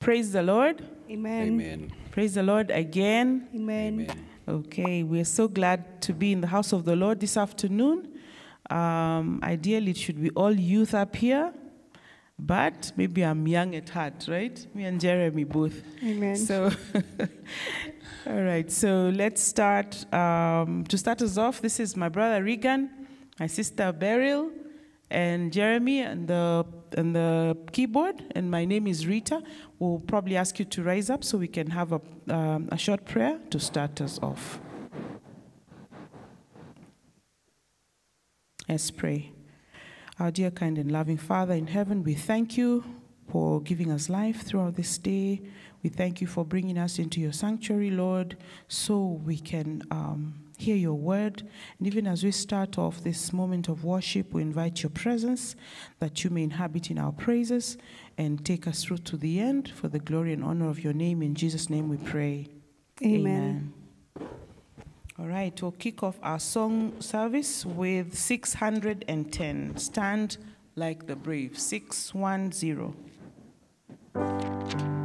Praise the Lord. Amen. Amen. Praise the Lord again. Amen. Amen. Okay, we're so glad to be in the house of the Lord this afternoon. Um, ideally, it should be all youth up here, but maybe I'm young at heart, right? Me and Jeremy both. Amen. So, all right, so let's start. Um, to start us off, this is my brother Regan, my sister Beryl, and Jeremy and the, and the keyboard, and my name is Rita. We'll probably ask you to rise up so we can have a, um, a short prayer to start us off. Let's pray. Our dear, kind, and loving Father in heaven, we thank you for giving us life throughout this day. We thank you for bringing us into your sanctuary, Lord, so we can um, hear your word. And even as we start off this moment of worship, we invite your presence that you may inhabit in our praises and take us through to the end for the glory and honor of your name. In Jesus' name we pray. Amen. All right, we'll kick off our song service with 610. Stand like the brave. 610.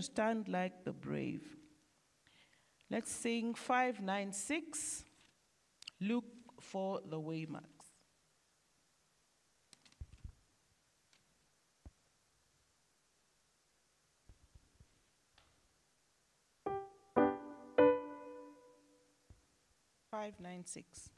To stand like the brave. Let's sing 596. Look for the waymarks. Five nine six.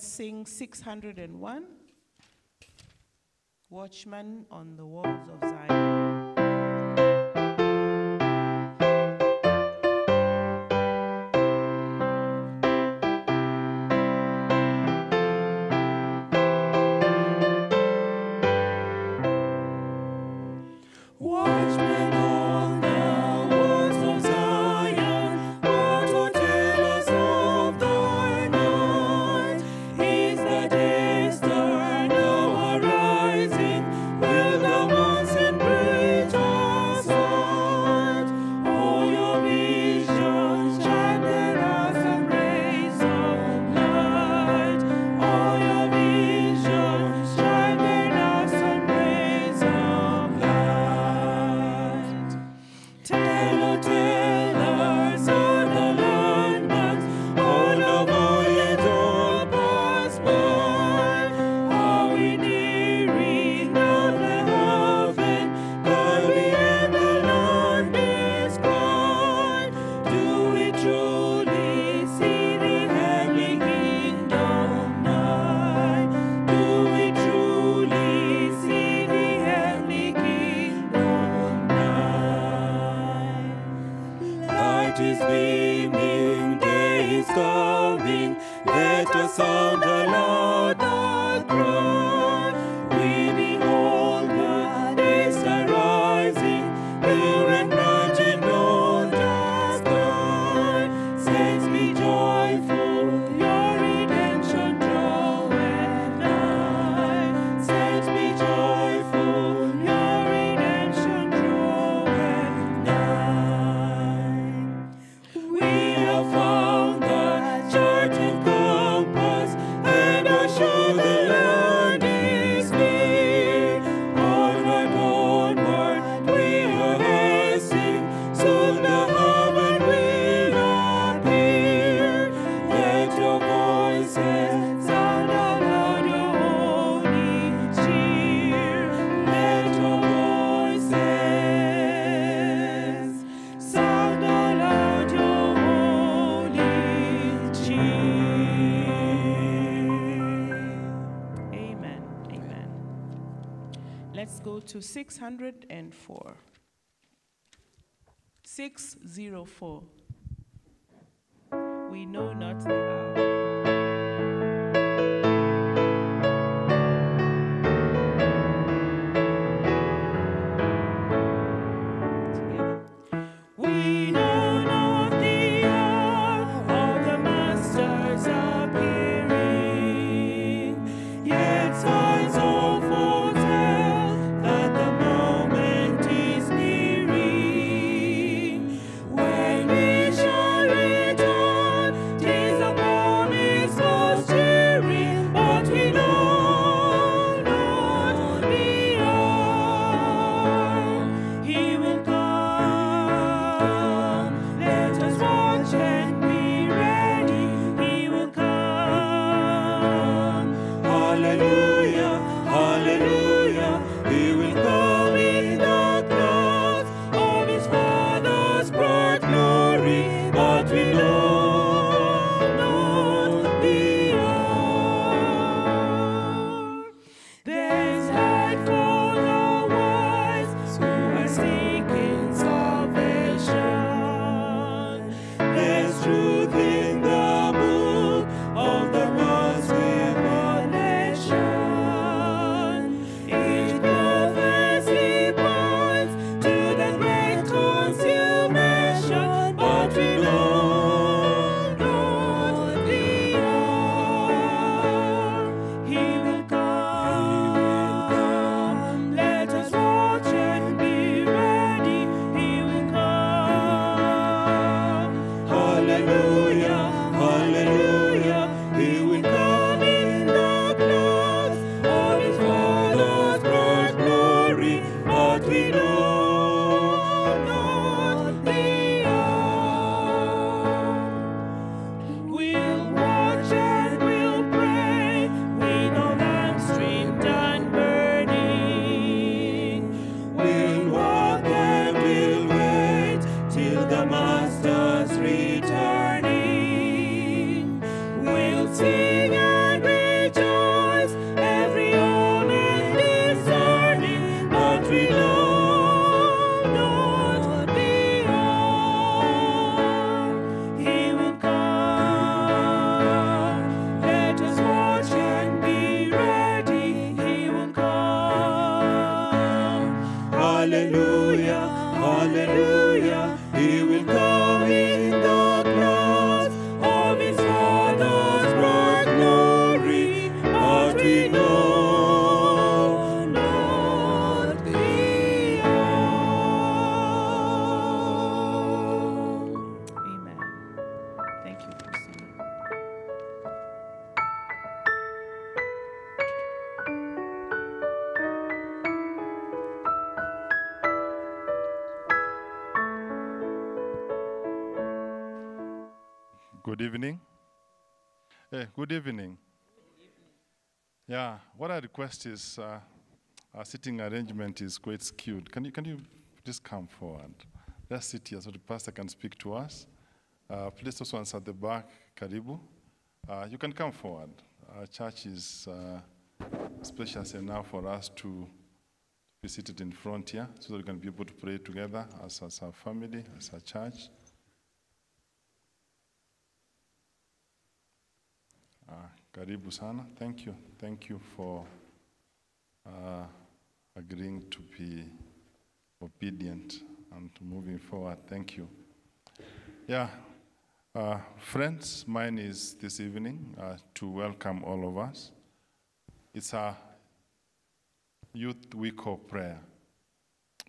Let's sing 601 Watchman on the Wall. to 604. 604. We know not the hour. Good evening. Yeah, what I request is uh, our sitting arrangement is quite skewed. Can you, can you just come forward? Let's sit here so the pastor can speak to us. Uh, please, those ones at the back, Karibu. Uh, you can come forward. Our church is uh, spacious enough for us to be seated in front here so that we can be able to pray together as, as a family, as a church. Karibu sana. Thank you. Thank you for uh, agreeing to be obedient and moving forward. Thank you. Yeah. Uh, friends, mine is this evening uh, to welcome all of us. It's a youth week of prayer,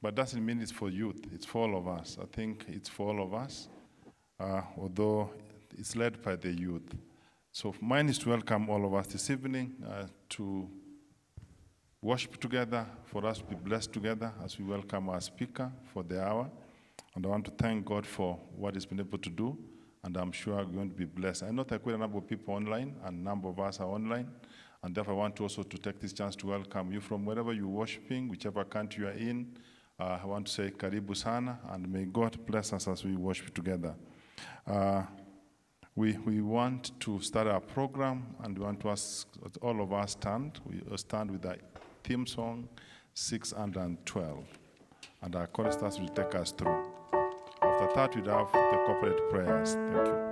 but doesn't mean it's for youth. It's for all of us. I think it's for all of us, uh, although it's led by the youth. So mine is to welcome all of us this evening uh, to worship together, for us to be blessed together as we welcome our speaker for the hour. And I want to thank God for what He's been able to do, and I'm sure we're going to be blessed. I know there are quite a number of people online, and a number of us are online, and therefore I want to also to take this chance to welcome you from wherever you're worshiping, whichever country you are in. Uh, I want to say Karibu Sana, and may God bless us as we worship together. Uh, we, we want to start our program and we want to ask all of us stand. We uh, stand with the theme song 612. And our choristers will take us through. After that, we'll have the corporate prayers. Thank you.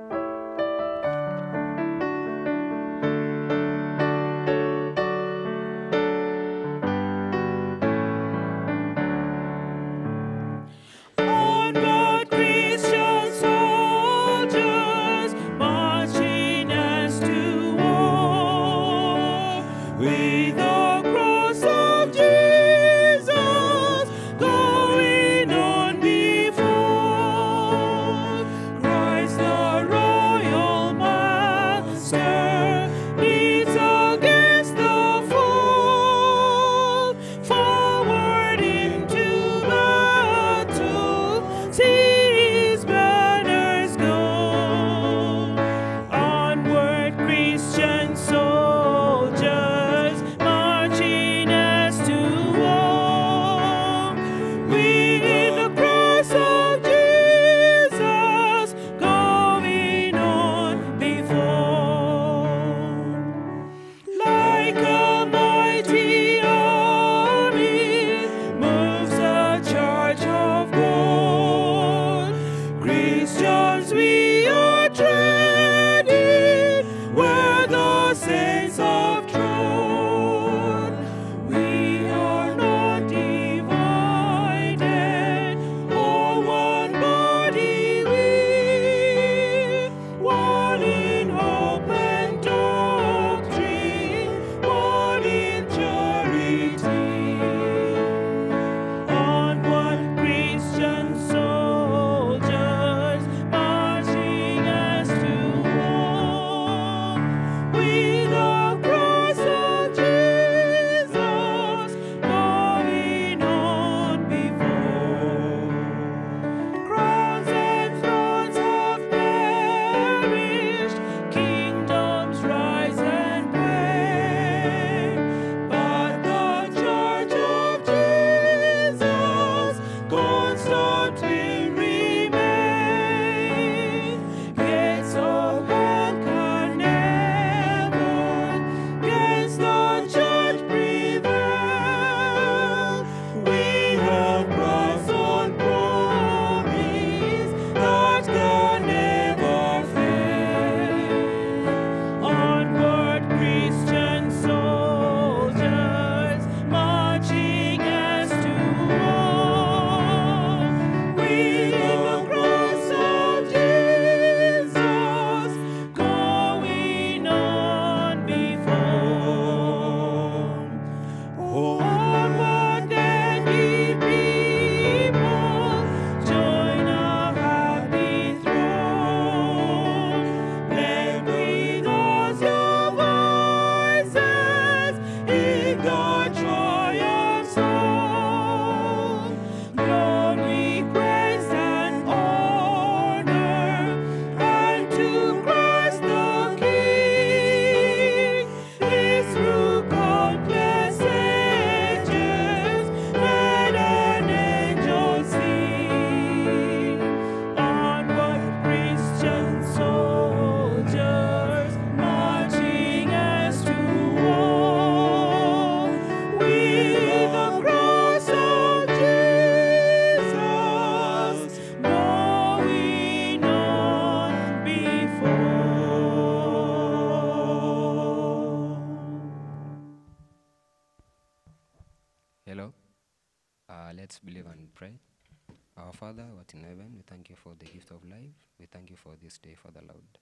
For this day, Father Lord.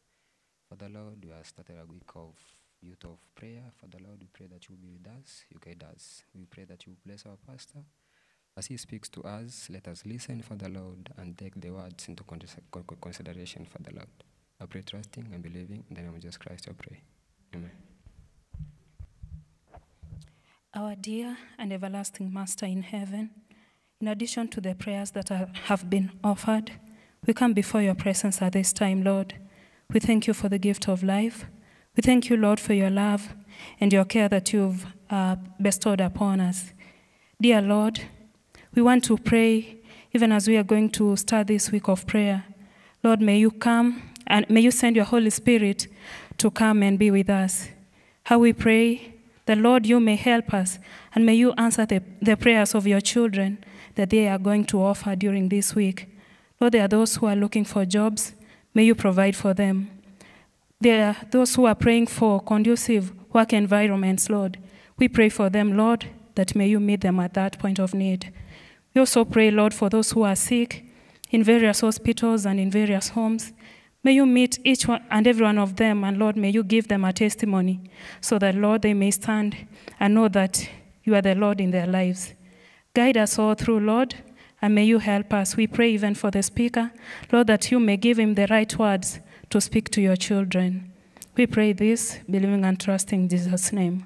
Father Lord, we have started a week of youth of prayer. Father Lord, we pray that you be with us, you guide us. We pray that you bless our pastor. As he speaks to us, let us listen, Father Lord, and take the words into con- con- consideration, Father Lord. I pray trusting and believing in the name of Jesus Christ, I pray. Amen. Our dear and everlasting Master in heaven, in addition to the prayers that have been offered, we come before your presence at this time, Lord. We thank you for the gift of life. We thank you, Lord, for your love and your care that you've uh, bestowed upon us. Dear Lord, we want to pray even as we are going to start this week of prayer. Lord, may you come and may you send your Holy Spirit to come and be with us. How we pray that, Lord, you may help us and may you answer the, the prayers of your children that they are going to offer during this week. Lord, there are those who are looking for jobs. May you provide for them. There are those who are praying for conducive work environments, Lord. We pray for them, Lord, that may you meet them at that point of need. We also pray, Lord, for those who are sick in various hospitals and in various homes. May you meet each one and every one of them, and Lord, may you give them a testimony so that, Lord, they may stand and know that you are the Lord in their lives. Guide us all through, Lord, and may you help us. We pray even for the speaker, Lord, that you may give him the right words to speak to your children. We pray this, believing and trusting in Jesus' name.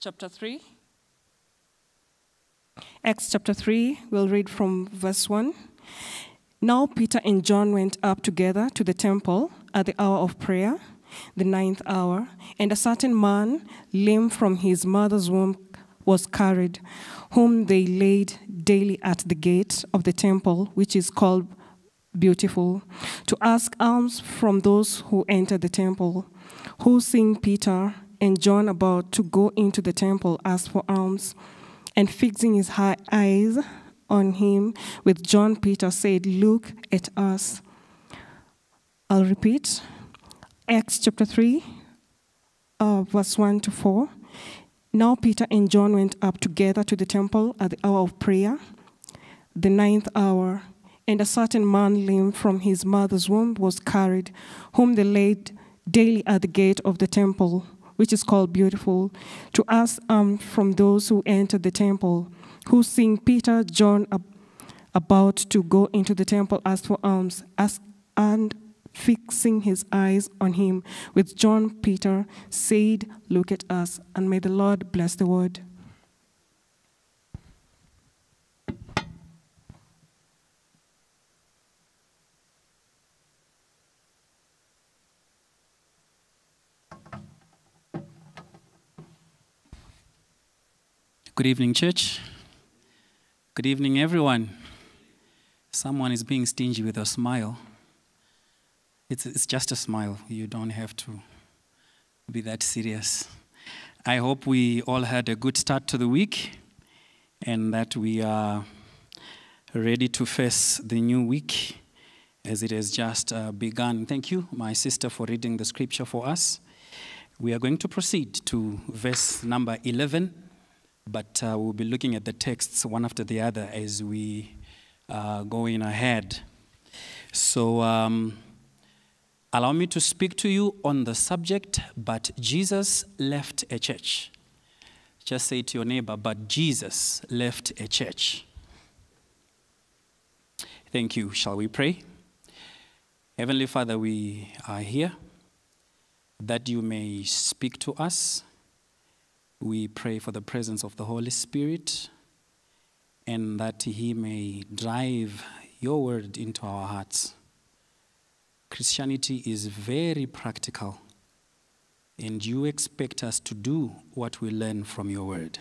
Chapter 3. Acts chapter 3, we'll read from verse 1. Now Peter and John went up together to the temple at the hour of prayer, the ninth hour, and a certain man, lame from his mother's womb, was carried, whom they laid daily at the gate of the temple, which is called Beautiful, to ask alms from those who enter the temple, who seeing Peter and John about to go into the temple asked for alms, and fixing his eyes on him with John Peter said, Look at us. I'll repeat. Acts chapter 3, uh, verse 1 to 4. Now Peter and John went up together to the temple at the hour of prayer, the ninth hour, and a certain man lame from his mother's womb was carried, whom they laid daily at the gate of the temple which is called Beautiful, to ask um, from those who entered the temple, who seeing Peter, John ab- about to go into the temple, asked for alms, ask, and fixing his eyes on him with John Peter, said, Look at us, and may the Lord bless the word. Good evening, church. Good evening, everyone. Someone is being stingy with a smile. It's, it's just a smile. You don't have to be that serious. I hope we all had a good start to the week and that we are ready to face the new week as it has just uh, begun. Thank you, my sister, for reading the scripture for us. We are going to proceed to verse number 11 but uh, we'll be looking at the texts one after the other as we uh, go in ahead. So, um, allow me to speak to you on the subject, but Jesus left a church. Just say to your neighbor, but Jesus left a church. Thank you. Shall we pray? Heavenly Father, we are here that you may speak to us we pray for the presence of the Holy Spirit and that He may drive your word into our hearts. Christianity is very practical. and you expect us to do what we learn from your word.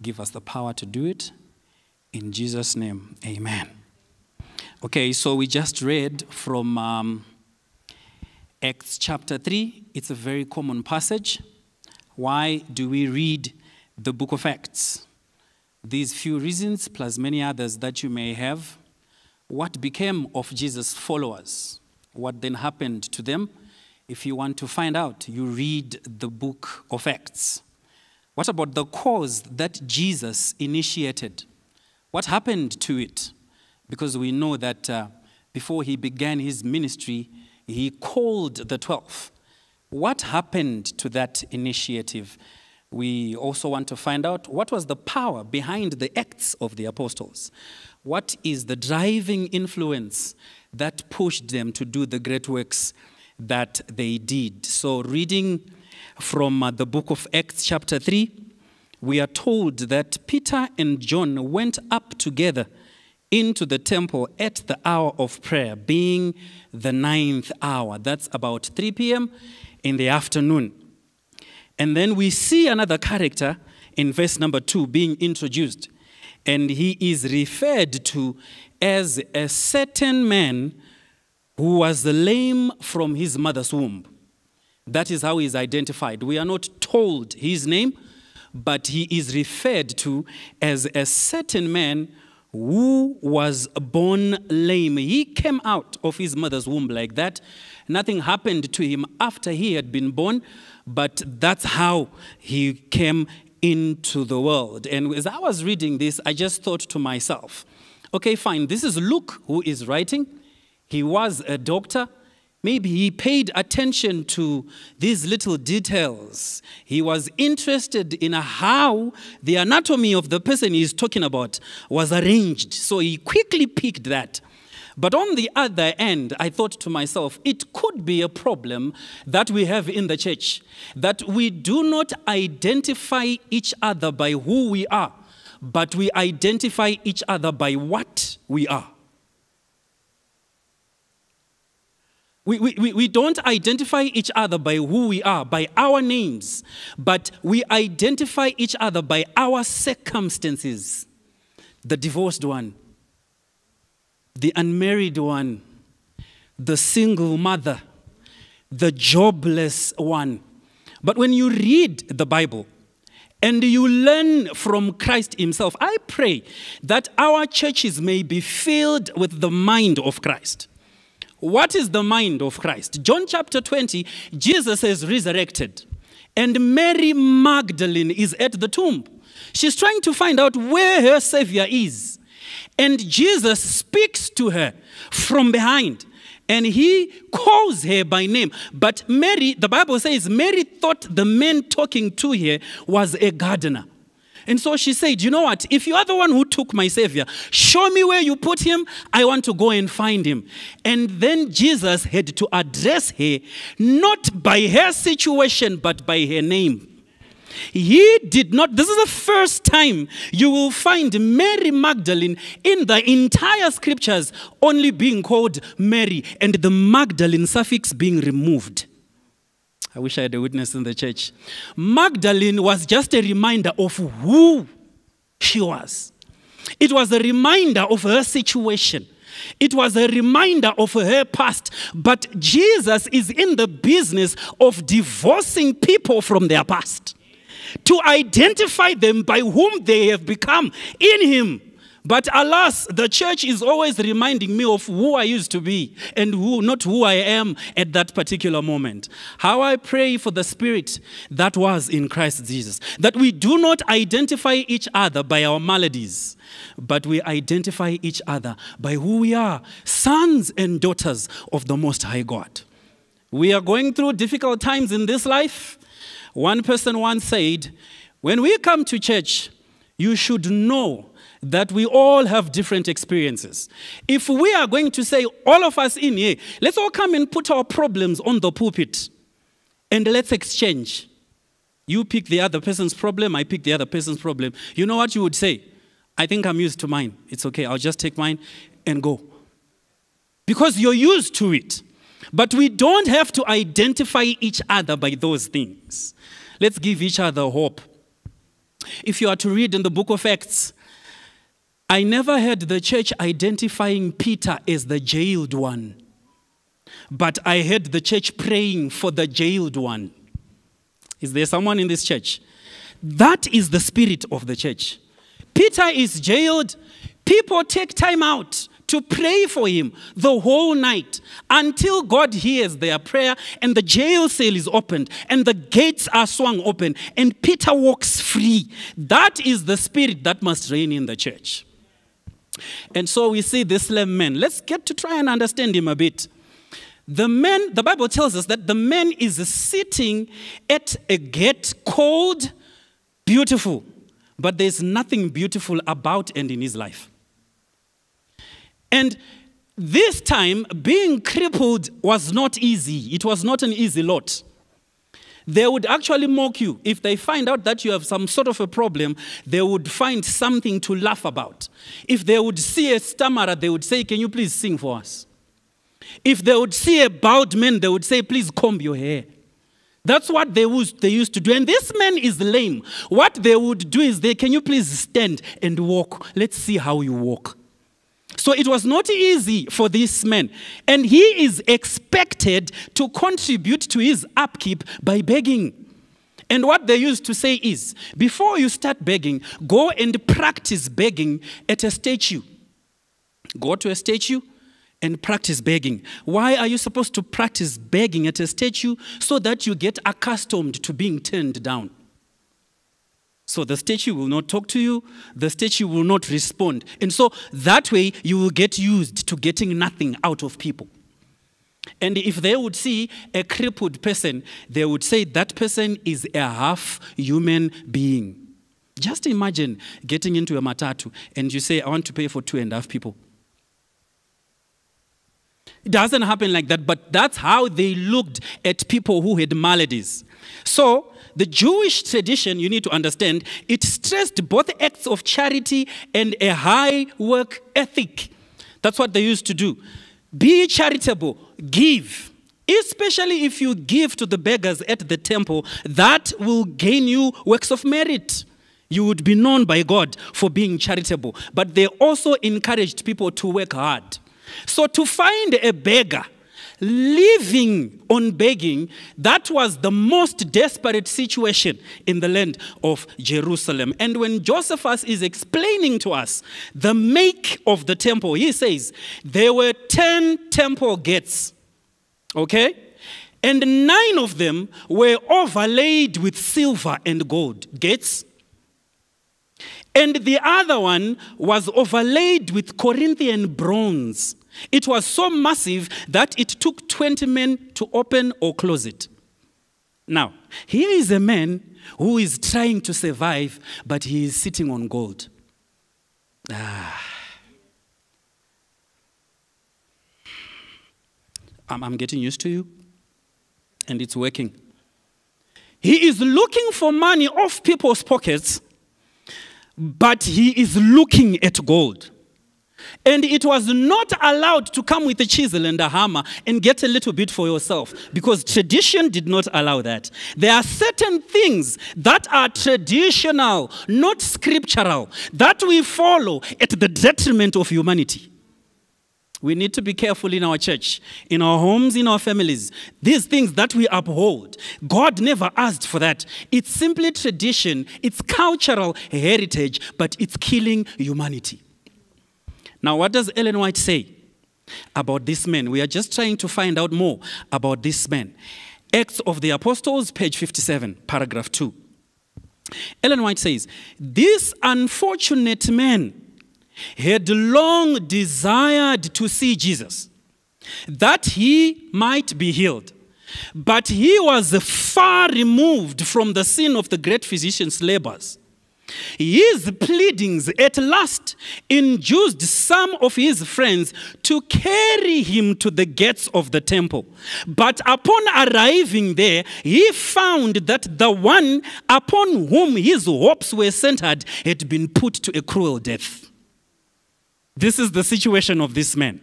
Give us the power to do it. In Jesus' name, amen. Okay, so we just read from um, Acts chapter 3. It's a very common passage. Why do we read the book of Acts? These few reasons, plus many others that you may have. What became of Jesus' followers? What then happened to them? If you want to find out, you read the book of Acts. What about the cause that Jesus initiated? What happened to it? Because we know that uh, before he began his ministry, he called the 12. What happened to that initiative? We also want to find out what was the power behind the acts of the apostles. What is the driving influence that pushed them to do the great works that they did? So, reading from uh, the book of Acts, chapter 3, we are told that Peter and John went up together into the temple at the hour of prayer, being the ninth hour. That's about 3 p.m. in the afternoon. And then we see another character in verse number 2 being introduced. And he is referred to as a certain man who was lame from his mother's womb. That is how he is identified. We are not told his name, but he is referred to as a certain man who was born lame. He came out of his mother's womb like that. Nothing happened to him after he had been born, but that's how he came into the world. And as I was reading this, I just thought to myself, okay, fine, this is Luke who is writing. He was a doctor. Maybe he paid attention to these little details. He was interested in how the anatomy of the person he's talking about was arranged. So he quickly picked that. But on the other end, I thought to myself, it could be a problem that we have in the church that we do not identify each other by who we are, but we identify each other by what we are. We, we, we don't identify each other by who we are, by our names, but we identify each other by our circumstances. The divorced one, the unmarried one, the single mother, the jobless one. But when you read the Bible and you learn from Christ Himself, I pray that our churches may be filled with the mind of Christ. What is the mind of Christ? John chapter 20, Jesus is resurrected, and Mary Magdalene is at the tomb. She's trying to find out where her Savior is. And Jesus speaks to her from behind and he calls her by name. But Mary, the Bible says, Mary thought the man talking to her was a gardener. And so she said, You know what? If you are the one who took my Savior, show me where you put him. I want to go and find him. And then Jesus had to address her not by her situation, but by her name. He did not, this is the first time you will find Mary Magdalene in the entire scriptures only being called Mary and the Magdalene suffix being removed. I wish I had a witness in the church. Magdalene was just a reminder of who she was. It was a reminder of her situation. It was a reminder of her past. But Jesus is in the business of divorcing people from their past to identify them by whom they have become in Him. But alas, the church is always reminding me of who I used to be and who, not who I am at that particular moment. How I pray for the spirit that was in Christ Jesus. That we do not identify each other by our maladies, but we identify each other by who we are sons and daughters of the Most High God. We are going through difficult times in this life. One person once said, When we come to church, you should know that we all have different experiences. If we are going to say, all of us in here, let's all come and put our problems on the pulpit and let's exchange. You pick the other person's problem, I pick the other person's problem. You know what you would say? I think I'm used to mine. It's okay, I'll just take mine and go. Because you're used to it. But we don't have to identify each other by those things. Let's give each other hope. If you are to read in the book of Acts, I never heard the church identifying Peter as the jailed one, but I heard the church praying for the jailed one. Is there someone in this church? That is the spirit of the church. Peter is jailed. People take time out to pray for him the whole night until God hears their prayer and the jail cell is opened and the gates are swung open and Peter walks free. That is the spirit that must reign in the church. And so we see this lame man. Let's get to try and understand him a bit. The man, the Bible tells us that the man is sitting at a gate called beautiful, but there's nothing beautiful about and in his life. And this time, being crippled was not easy. It was not an easy lot. They would actually mock you. If they find out that you have some sort of a problem, they would find something to laugh about. If they would see a stammerer, they would say, Can you please sing for us? If they would see a bowed man, they would say, Please comb your hair. That's what they, was, they used to do. And this man is lame. What they would do is they, Can you please stand and walk? Let's see how you walk. So it was not easy for this man. And he is expected to contribute to his upkeep by begging. And what they used to say is before you start begging, go and practice begging at a statue. Go to a statue and practice begging. Why are you supposed to practice begging at a statue? So that you get accustomed to being turned down. So the statue will not talk to you, the statue will not respond. And so that way you will get used to getting nothing out of people. And if they would see a crippled person, they would say that person is a half human being. Just imagine getting into a matatu and you say, I want to pay for two and a half people. It doesn't happen like that, but that's how they looked at people who had maladies. So the Jewish tradition, you need to understand, it stressed both acts of charity and a high work ethic. That's what they used to do. Be charitable, give. Especially if you give to the beggars at the temple, that will gain you works of merit. You would be known by God for being charitable. But they also encouraged people to work hard. So to find a beggar living on begging, that was the most desperate situation in the land of Jerusalem. And when Josephus is explaining to us the make of the temple, he says there were 10 temple gates, okay? And nine of them were overlaid with silver and gold gates. And the other one was overlaid with Corinthian bronze. It was so massive that it took 20 men to open or close it. Now, here is a man who is trying to survive, but he is sitting on gold. Ah. I'm, I'm getting used to you, and it's working. He is looking for money off people's pockets, but he is looking at gold. And it was not allowed to come with a chisel and a hammer and get a little bit for yourself because tradition did not allow that. There are certain things that are traditional, not scriptural, that we follow at the detriment of humanity. We need to be careful in our church, in our homes, in our families. These things that we uphold, God never asked for that. It's simply tradition, it's cultural heritage, but it's killing humanity. Now, what does Ellen White say about this man? We are just trying to find out more about this man. Acts of the Apostles, page 57, paragraph 2. Ellen White says, This unfortunate man had long desired to see Jesus, that he might be healed. But he was far removed from the scene of the great physician's labors. His pleadings at last induced some of his friends to carry him to the gates of the temple. But upon arriving there, he found that the one upon whom his hopes were centered had been put to a cruel death. This is the situation of this man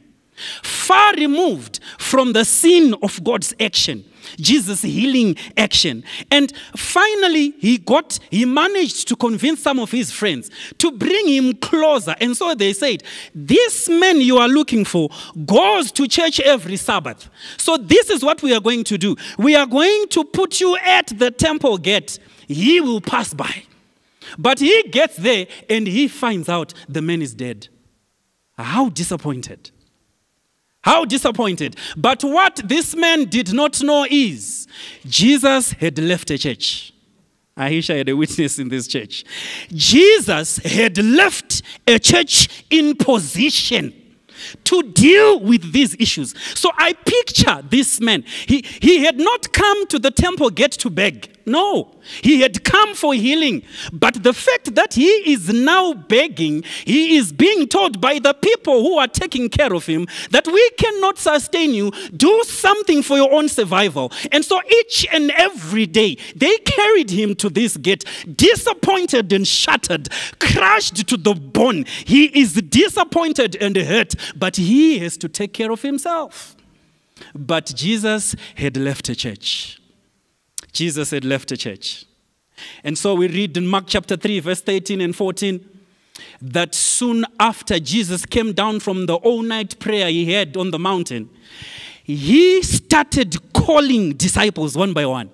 far removed from the scene of God's action. Jesus' healing action. And finally, he got, he managed to convince some of his friends to bring him closer. And so they said, This man you are looking for goes to church every Sabbath. So this is what we are going to do. We are going to put you at the temple gate. He will pass by. But he gets there and he finds out the man is dead. How disappointed. How disappointed. But what this man did not know is Jesus had left a church. Aisha had a witness in this church. Jesus had left a church in position to deal with these issues. So I picture this man. He, he had not come to the temple gate to beg. No, he had come for healing. But the fact that he is now begging, he is being told by the people who are taking care of him that we cannot sustain you. Do something for your own survival. And so each and every day, they carried him to this gate, disappointed and shattered, crushed to the bone. He is disappointed and hurt, but he has to take care of himself. But Jesus had left a church. Jesus had left the church. And so we read in Mark chapter 3, verse 13 and 14, that soon after Jesus came down from the all night prayer he had on the mountain, he started calling disciples one by one,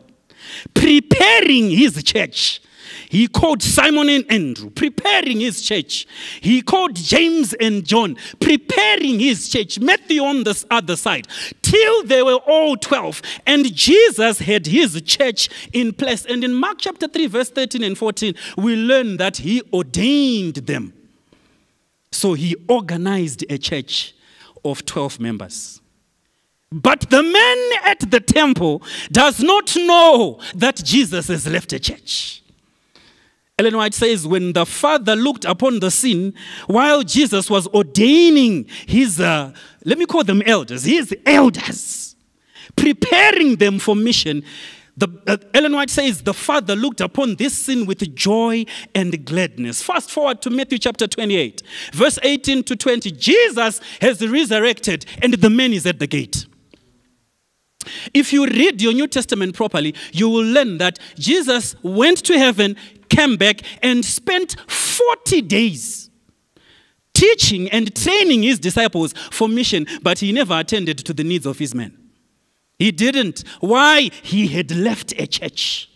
preparing his church he called Simon and Andrew, preparing his church. He called James and John, preparing his church. Matthew on the other side, till they were all 12. And Jesus had his church in place. And in Mark chapter 3, verse 13 and 14, we learn that he ordained them. So he organized a church of 12 members. But the man at the temple does not know that Jesus has left a church. Ellen White says, when the Father looked upon the scene while Jesus was ordaining his, uh, let me call them elders, his elders, preparing them for mission, the, uh, Ellen White says, the Father looked upon this scene with joy and gladness. Fast forward to Matthew chapter 28, verse 18 to 20. Jesus has resurrected, and the man is at the gate. If you read your New Testament properly, you will learn that Jesus went to heaven, came back and spent 40 days teaching and training his disciples for mission, but he never attended to the needs of his men. He didn't. Why? He had left a church.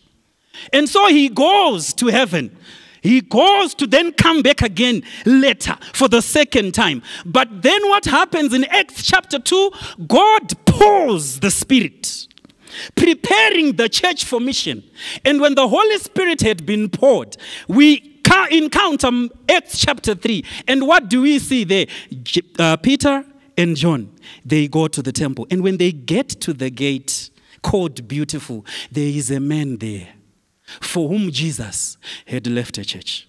And so he goes to heaven. He goes to then come back again later for the second time. But then what happens in Acts chapter 2? God pours the Spirit preparing the church for mission. And when the Holy Spirit had been poured, we encounter Acts chapter 3. And what do we see there? Uh, Peter and John, they go to the temple. And when they get to the gate called Beautiful, there is a man there for whom Jesus had left a church.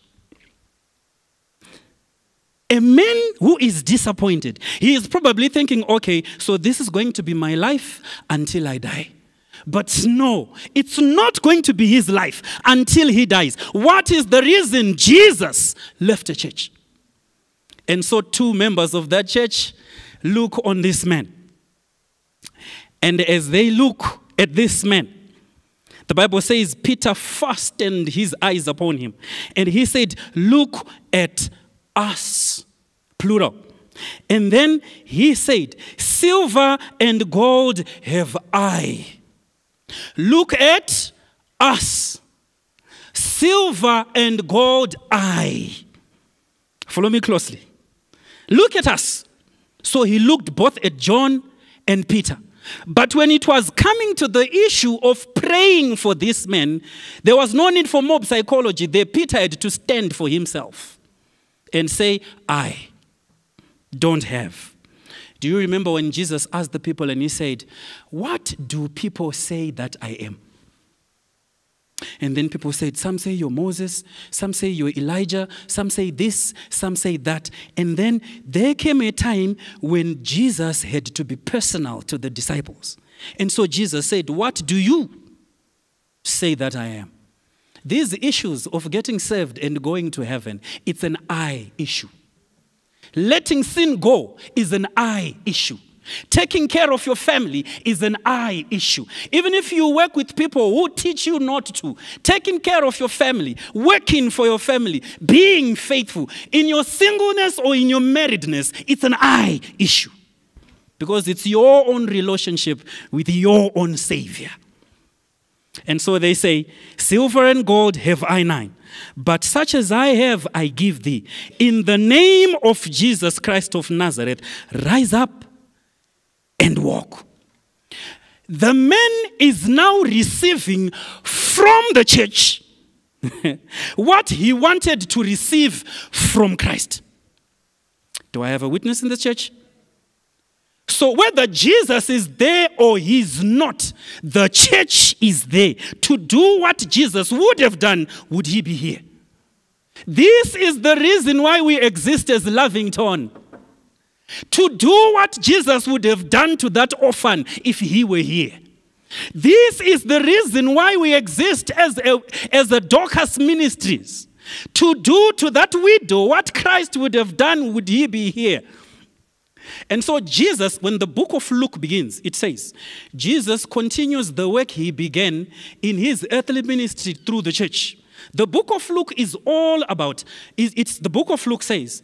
A man who is disappointed, he is probably thinking, okay, so this is going to be my life until I die. But no, it's not going to be his life until he dies. What is the reason Jesus left the church? And so, two members of that church look on this man. And as they look at this man, the Bible says Peter fastened his eyes upon him. And he said, Look at us, plural. And then he said, Silver and gold have I Look at us. Silver and gold I. Follow me closely. Look at us. So he looked both at John and Peter. But when it was coming to the issue of praying for this man, there was no need for mob psychology. There, Peter had to stand for himself and say, I don't have. Do you remember when Jesus asked the people and he said, What do people say that I am? And then people said, Some say you're Moses, some say you're Elijah, some say this, some say that. And then there came a time when Jesus had to be personal to the disciples. And so Jesus said, What do you say that I am? These issues of getting saved and going to heaven, it's an I issue. Letting sin go is an I issue. Taking care of your family is an I issue. Even if you work with people who teach you not to, taking care of your family, working for your family, being faithful in your singleness or in your marriedness, it's an I issue. Because it's your own relationship with your own Savior. And so they say, Silver and gold have I none, but such as I have, I give thee. In the name of Jesus Christ of Nazareth, rise up and walk. The man is now receiving from the church what he wanted to receive from Christ. Do I have a witness in the church? So, whether Jesus is there or he's not, the church is there to do what Jesus would have done, would he be here? This is the reason why we exist as Lavington. To do what Jesus would have done to that orphan if he were here. This is the reason why we exist as a, as a Dorcas Ministries. To do to that widow what Christ would have done, would he be here? And so, Jesus, when the book of Luke begins, it says, Jesus continues the work he began in his earthly ministry through the church. The book of Luke is all about, it's the book of Luke says,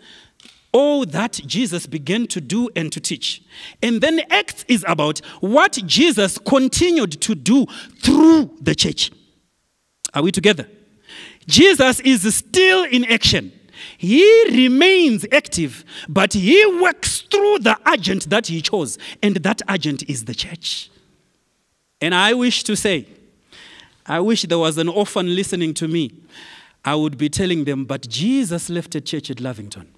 all that Jesus began to do and to teach. And then Acts is about what Jesus continued to do through the church. Are we together? Jesus is still in action. He remains active, but he works through the agent that he chose, and that agent is the church. And I wish to say, I wish there was an orphan listening to me. I would be telling them, but Jesus left a church at Lavington.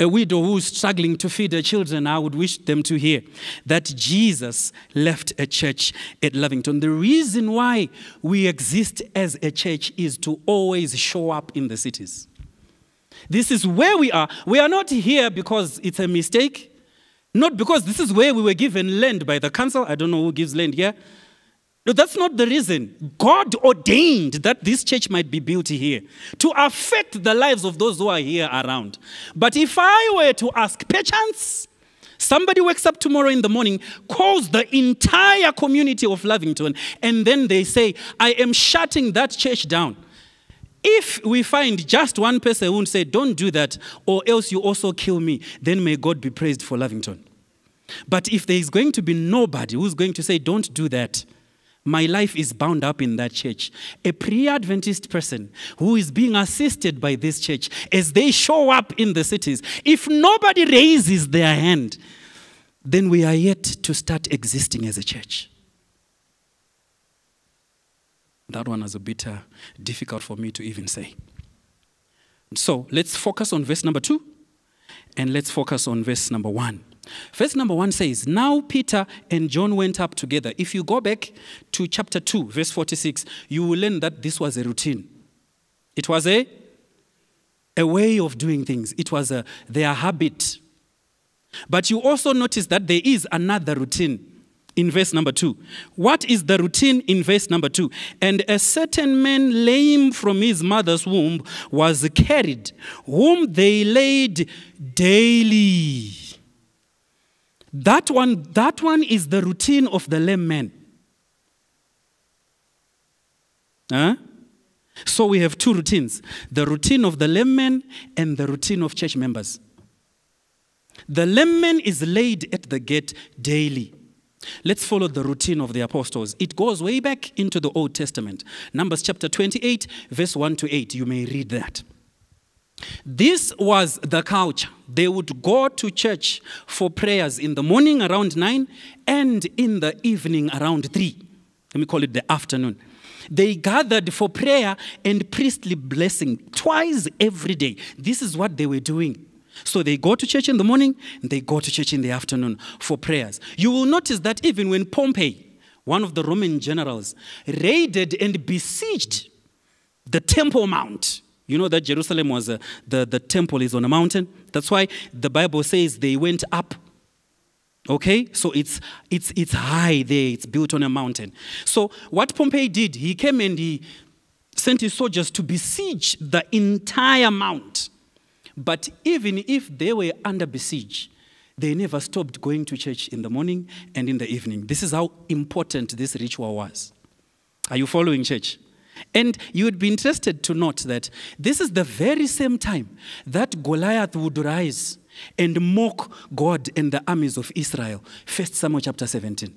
Uh, a widow who's struggling to feed her children, I would wish them to hear that Jesus left a church at Lavington. The reason why we exist as a church is to always show up in the cities. This is where we are. We are not here because it's a mistake, not because this is where we were given land by the council. I don't know who gives land here. No, that's not the reason. God ordained that this church might be built here to affect the lives of those who are here around. But if I were to ask, perchance, somebody wakes up tomorrow in the morning, calls the entire community of Lavington, and then they say, I am shutting that church down. If we find just one person who say, Don't do that, or else you also kill me, then may God be praised for Lavington. But if there is going to be nobody who's going to say, Don't do that, my life is bound up in that church. A pre Adventist person who is being assisted by this church as they show up in the cities, if nobody raises their hand, then we are yet to start existing as a church. That one is a bit uh, difficult for me to even say. So let's focus on verse number two and let's focus on verse number one. Verse number one says, Now Peter and John went up together. If you go back to chapter 2, verse 46, you will learn that this was a routine. It was a, a way of doing things, it was a, their habit. But you also notice that there is another routine in verse number two. What is the routine in verse number two? And a certain man, lame from his mother's womb, was carried, whom they laid daily that one, that one is the routine of the lame man. Huh? So we have two routines the routine of the lame man and the routine of church members. The lame man is laid at the gate daily. Let's follow the routine of the apostles. It goes way back into the Old Testament. Numbers chapter 28, verse 1 to 8. You may read that. This was the culture. They would go to church for prayers in the morning around 9 and in the evening around 3. Let me call it the afternoon. They gathered for prayer and priestly blessing twice every day. This is what they were doing. So they go to church in the morning and they go to church in the afternoon for prayers. You will notice that even when Pompey, one of the Roman generals, raided and besieged the Temple Mount, you know that Jerusalem was a, the, the temple is on a mountain. That's why the Bible says they went up. Okay? So it's, it's, it's high there, it's built on a mountain. So what Pompey did, he came and he sent his soldiers to besiege the entire mount. But even if they were under besiege, They never stopped going to church in the morning and in the evening. This is how important this ritual was. Are you following church? And you would be interested to note that this is the very same time that Goliath would rise and mock God and the armies of Israel. 1 Samuel chapter 17.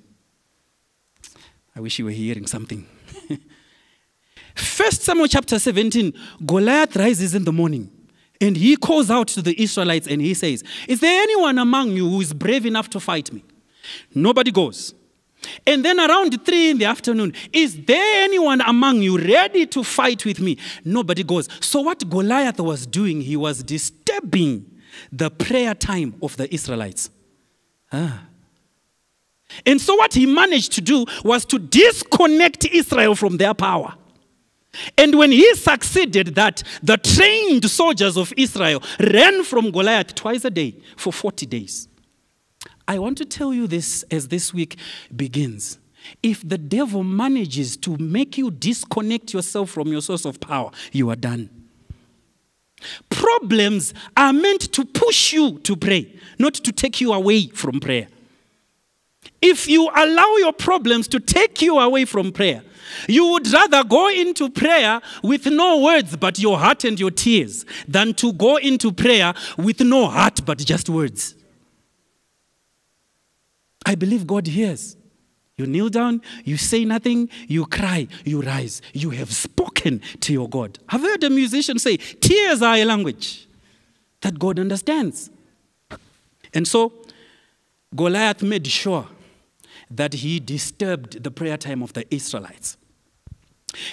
I wish you were hearing something. 1 Samuel chapter 17, Goliath rises in the morning and he calls out to the Israelites and he says, Is there anyone among you who is brave enough to fight me? Nobody goes. And then around three in the afternoon, is there anyone among you ready to fight with me? Nobody goes. So, what Goliath was doing, he was disturbing the prayer time of the Israelites. Ah. And so, what he managed to do was to disconnect Israel from their power. And when he succeeded that, the trained soldiers of Israel ran from Goliath twice a day for 40 days. I want to tell you this as this week begins. If the devil manages to make you disconnect yourself from your source of power, you are done. Problems are meant to push you to pray, not to take you away from prayer. If you allow your problems to take you away from prayer, you would rather go into prayer with no words but your heart and your tears than to go into prayer with no heart but just words. I believe God hears. You kneel down, you say nothing, you cry, you rise. You have spoken to your God. I've heard a musician say, Tears are a language that God understands. And so, Goliath made sure that he disturbed the prayer time of the Israelites.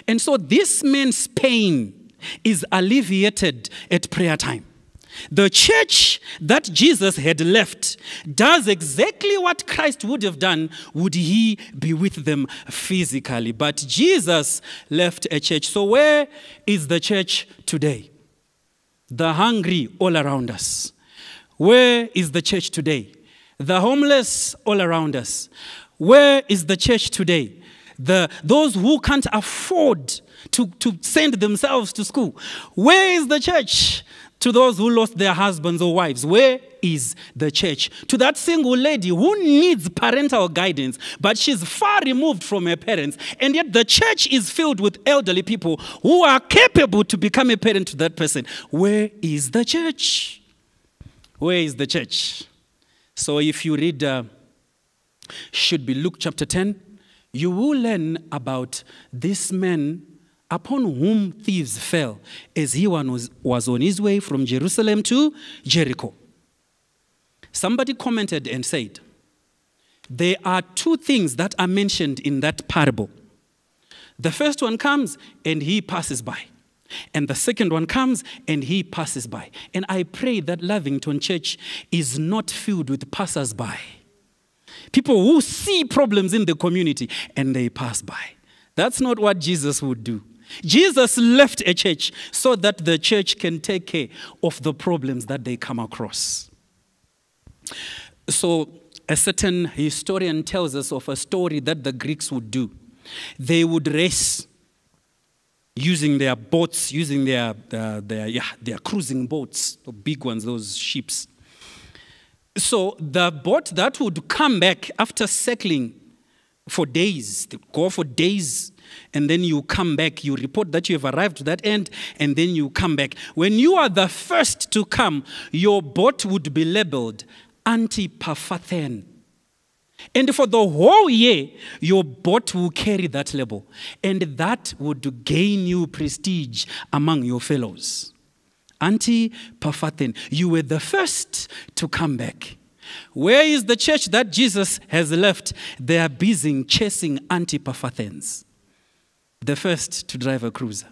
And so, this man's pain is alleviated at prayer time. The church that Jesus had left does exactly what Christ would have done would he be with them physically. But Jesus left a church. So, where is the church today? The hungry all around us. Where is the church today? The homeless all around us. Where is the church today? The, those who can't afford to, to send themselves to school. Where is the church? To those who lost their husbands or wives, where is the church? To that single lady who needs parental guidance, but she's far removed from her parents, and yet the church is filled with elderly people who are capable to become a parent to that person. Where is the church? Where is the church? So if you read, uh, should be Luke chapter 10, you will learn about this man upon whom thieves fell as he was, was on his way from Jerusalem to Jericho. Somebody commented and said, There are two things that are mentioned in that parable. The first one comes and he passes by. And the second one comes and he passes by. And I pray that Lavington Church is not filled with passers by. People who see problems in the community and they pass by. That's not what Jesus would do. Jesus left a church so that the church can take care of the problems that they come across. So, a certain historian tells us of a story that the Greeks would do. They would race using their boats, using their, uh, their, yeah, their cruising boats, the big ones, those ships. So the boat that would come back after circling for days, go for days, and then you come back, you report that you have arrived to that end, and then you come back. When you are the first to come, your boat would be labeled Antipathathen. And for the whole year, your boat will carry that label. And that would gain you prestige among your fellows. Antipathathen. You were the first to come back. Where is the church that Jesus has left? They are busy chasing Antipathathens. The first to drive a cruiser.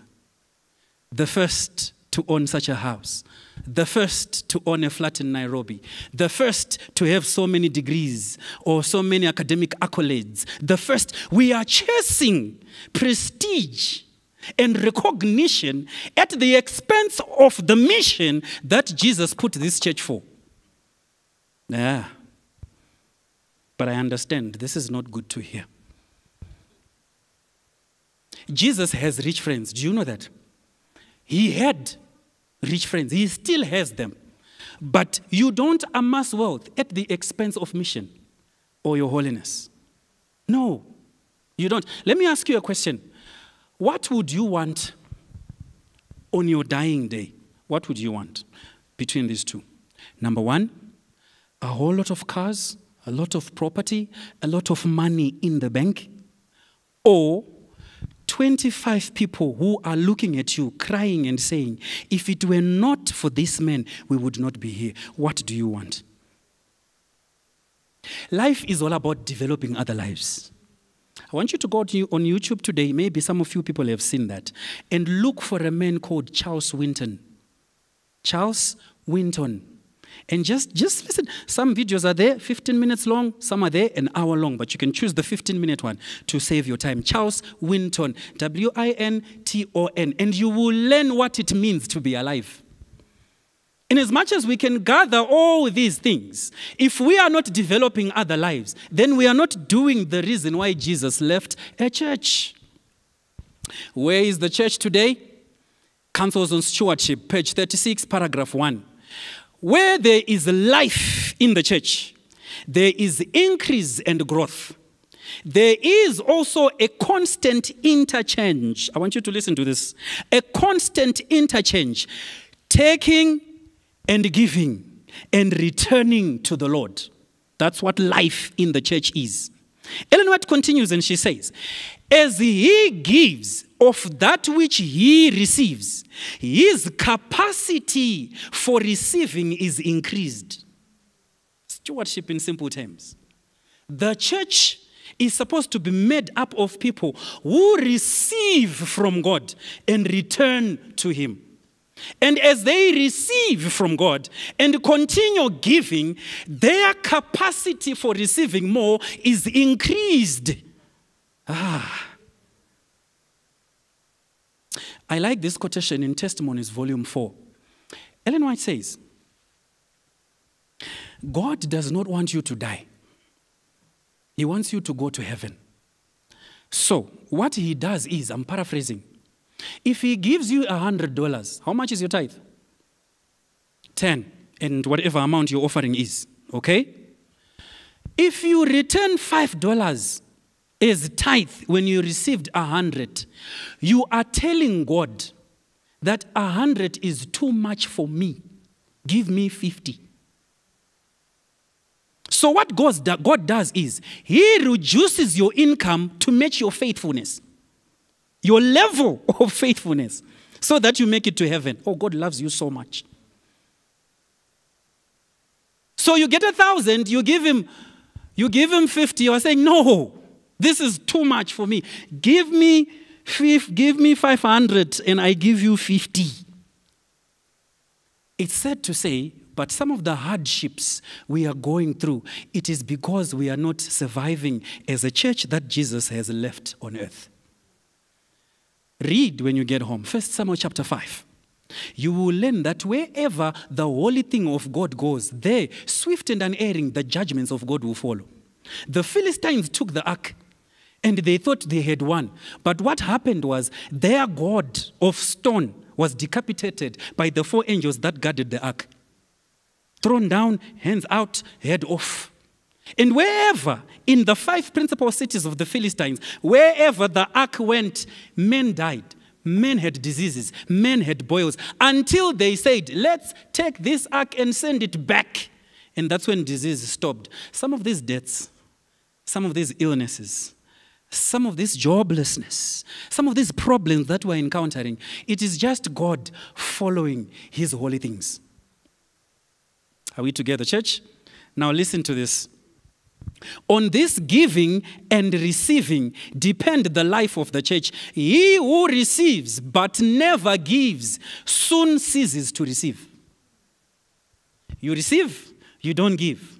The first to own such a house. The first to own a flat in Nairobi. The first to have so many degrees or so many academic accolades. The first. We are chasing prestige and recognition at the expense of the mission that Jesus put this church for. Yeah. But I understand this is not good to hear. Jesus has rich friends. Do you know that? He had rich friends. He still has them. But you don't amass wealth at the expense of mission or your holiness. No, you don't. Let me ask you a question. What would you want on your dying day? What would you want between these two? Number one, a whole lot of cars, a lot of property, a lot of money in the bank, or 25 people who are looking at you, crying and saying, If it were not for this man, we would not be here. What do you want? Life is all about developing other lives. I want you to go to on YouTube today. Maybe some of you people have seen that. And look for a man called Charles Winton. Charles Winton. And just, just listen. Some videos are there, 15 minutes long. Some are there, an hour long. But you can choose the 15 minute one to save your time. Charles Winton. W I N T O N. And you will learn what it means to be alive. In as much as we can gather all these things, if we are not developing other lives, then we are not doing the reason why Jesus left a church. Where is the church today? Counsels on Stewardship, page 36, paragraph 1. Where there is life in the church, there is increase and growth. There is also a constant interchange. I want you to listen to this. A constant interchange. Taking and giving and returning to the Lord. That's what life in the church is. Ellen White continues and she says, As he gives of that which he receives, his capacity for receiving is increased. Stewardship in simple terms. The church is supposed to be made up of people who receive from God and return to him. And as they receive from God and continue giving, their capacity for receiving more is increased. Ah. I like this quotation in Testimonies, Volume 4. Ellen White says, God does not want you to die. He wants you to go to heaven. So, what he does is, I'm paraphrasing, if he gives you $100, how much is your tithe? 10, and whatever amount your offering is, okay? If you return $5, is tithe when you received a hundred, you are telling God that a hundred is too much for me. Give me 50. So, what God does is He reduces your income to match your faithfulness, your level of faithfulness, so that you make it to heaven. Oh, God loves you so much. So you get a thousand, you give him, you give him 50, you are saying, no, this is too much for me. Give me, give me 500 and I give you 50. It's sad to say, but some of the hardships we are going through, it is because we are not surviving as a church that Jesus has left on earth. Read when you get home. First Samuel chapter 5. You will learn that wherever the holy thing of God goes, there, swift and unerring, the judgments of God will follow. The Philistines took the ark and they thought they had won. But what happened was their God of stone was decapitated by the four angels that guarded the ark. Thrown down, hands out, head off. And wherever, in the five principal cities of the Philistines, wherever the ark went, men died. Men had diseases, men had boils, until they said, Let's take this ark and send it back. And that's when disease stopped. Some of these deaths, some of these illnesses, some of this joblessness, some of these problems that we're encountering, it is just God following His holy things. Are we together, church? Now listen to this. On this giving and receiving depend the life of the church. He who receives but never gives soon ceases to receive. You receive, you don't give.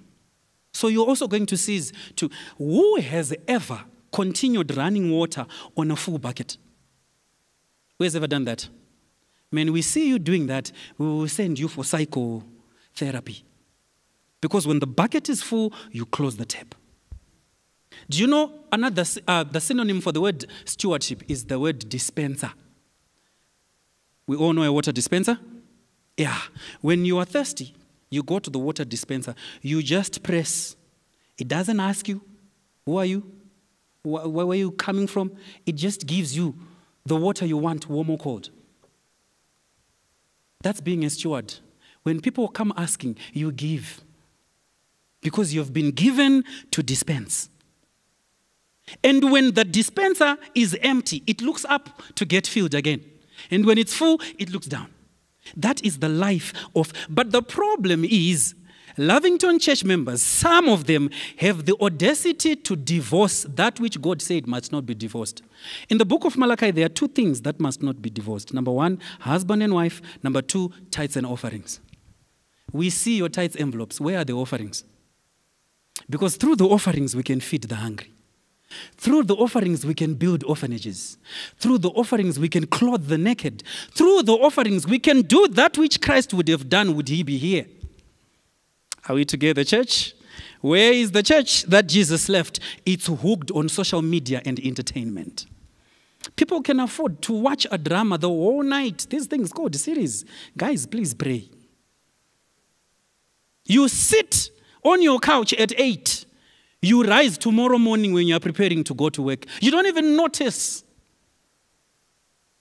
So you're also going to cease to. Who has ever continued running water on a full bucket? Who has ever done that? Man, we see you doing that, we will send you for psychotherapy. Because when the bucket is full, you close the tap. Do you know another uh, the synonym for the word stewardship is the word dispenser? We all know a water dispenser? Yeah. When you are thirsty, You go to the water dispenser, you just press. It doesn't ask you, who are you? Wh- Where are you coming from? It just gives you the water you want, warm or cold. That's being a steward. When people come asking, you give. Because you've been given to dispense. And when the dispenser is empty, it looks up to get filled again. And when it's full, it looks down. That is the life of. But the problem is, Lavington church members, some of them have the audacity to divorce that which God said must not be divorced. In the book of Malachi, there are two things that must not be divorced. Number one, husband and wife. Number two, tithes and offerings. We see your tithes envelopes. Where are the offerings? Because through the offerings, we can feed the hungry. Through the offerings, we can build orphanages. Through the offerings, we can clothe the naked. Through the offerings, we can do that which Christ would have done, would he be here. Are we together, church? Where is the church that Jesus left? It's hooked on social media and entertainment. People can afford to watch a drama the whole night. These things called series. Guys, please pray. You sit on your couch at 8. You rise tomorrow morning when you are preparing to go to work. You don't even notice.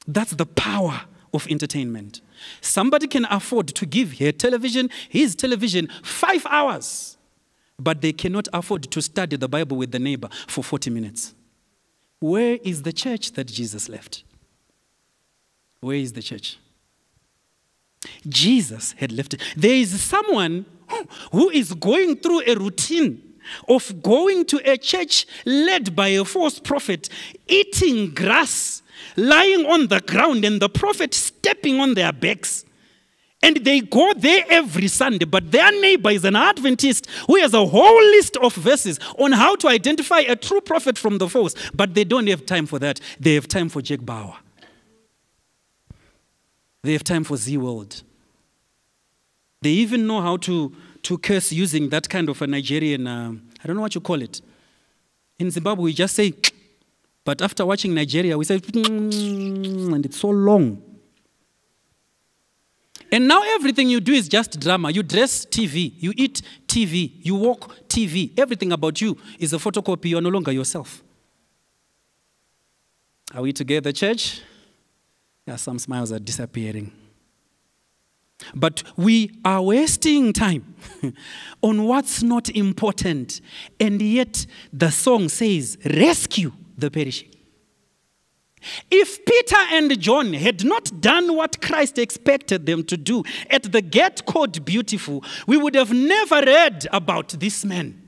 That's the power of entertainment. Somebody can afford to give her television, his television, five hours, but they cannot afford to study the Bible with the neighbor for 40 minutes. Where is the church that Jesus left? Where is the church? Jesus had left it. There is someone who is going through a routine of going to a church led by a false prophet, eating grass, lying on the ground, and the prophet stepping on their backs. And they go there every Sunday, but their neighbor is an Adventist who has a whole list of verses on how to identify a true prophet from the false. But they don't have time for that. They have time for Jack Bauer. They have time for Zee World. They even know how to, to curse using that kind of a Nigerian, um, I don't know what you call it. In Zimbabwe, we just say, but after watching Nigeria, we say, mm, and it's so long. And now everything you do is just drama. You dress TV, you eat TV, you walk TV. Everything about you is a photocopy. You're no longer yourself. Are we together, church? Yeah, some smiles are disappearing. But we are wasting time on what's not important. And yet the song says, rescue the perishing. If Peter and John had not done what Christ expected them to do at the gate called Beautiful, we would have never read about this man.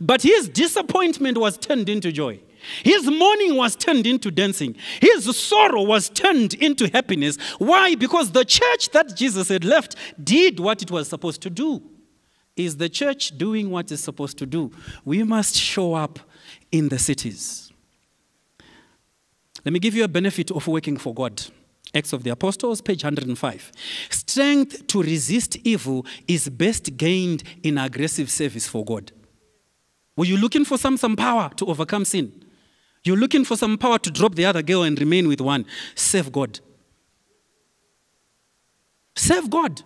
But his disappointment was turned into joy. His mourning was turned into dancing. His sorrow was turned into happiness. Why? Because the church that Jesus had left did what it was supposed to do. Is the church doing what it's supposed to do? We must show up in the cities. Let me give you a benefit of working for God. Acts of the Apostles, page 105. Strength to resist evil is best gained in aggressive service for God. Were you looking for some, some power to overcome sin? You're looking for some power to drop the other girl and remain with one. Serve God. Serve God.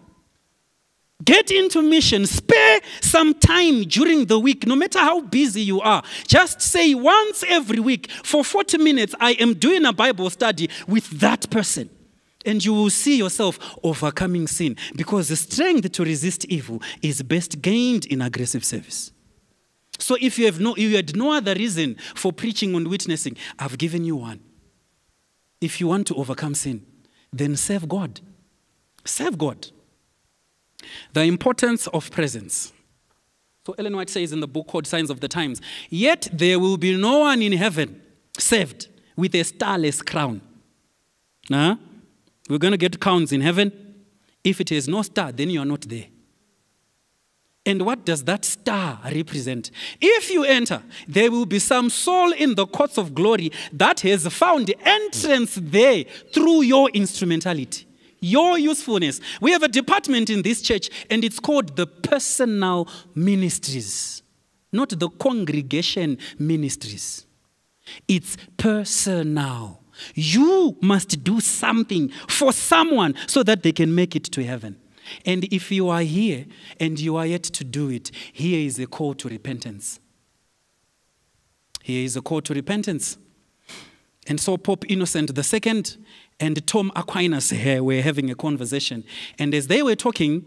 Get into mission. Spare some time during the week, no matter how busy you are. Just say once every week, for 40 minutes, I am doing a Bible study with that person. And you will see yourself overcoming sin because the strength to resist evil is best gained in aggressive service. So if you have no you had no other reason for preaching and witnessing, I've given you one. If you want to overcome sin, then serve God. Serve God. The importance of presence. So Ellen White says in the book called Signs of the Times, yet there will be no one in heaven saved with a starless crown. Nah? We're going to get crowns in heaven. If it is no star, then you are not there. And what does that star represent? If you enter, there will be some soul in the courts of glory that has found entrance there through your instrumentality, your usefulness. We have a department in this church, and it's called the personal ministries, not the congregation ministries. It's personal. You must do something for someone so that they can make it to heaven. And if you are here and you are yet to do it, here is a call to repentance. Here is a call to repentance. And so Pope Innocent II and Tom Aquinas here were having a conversation. And as they were talking,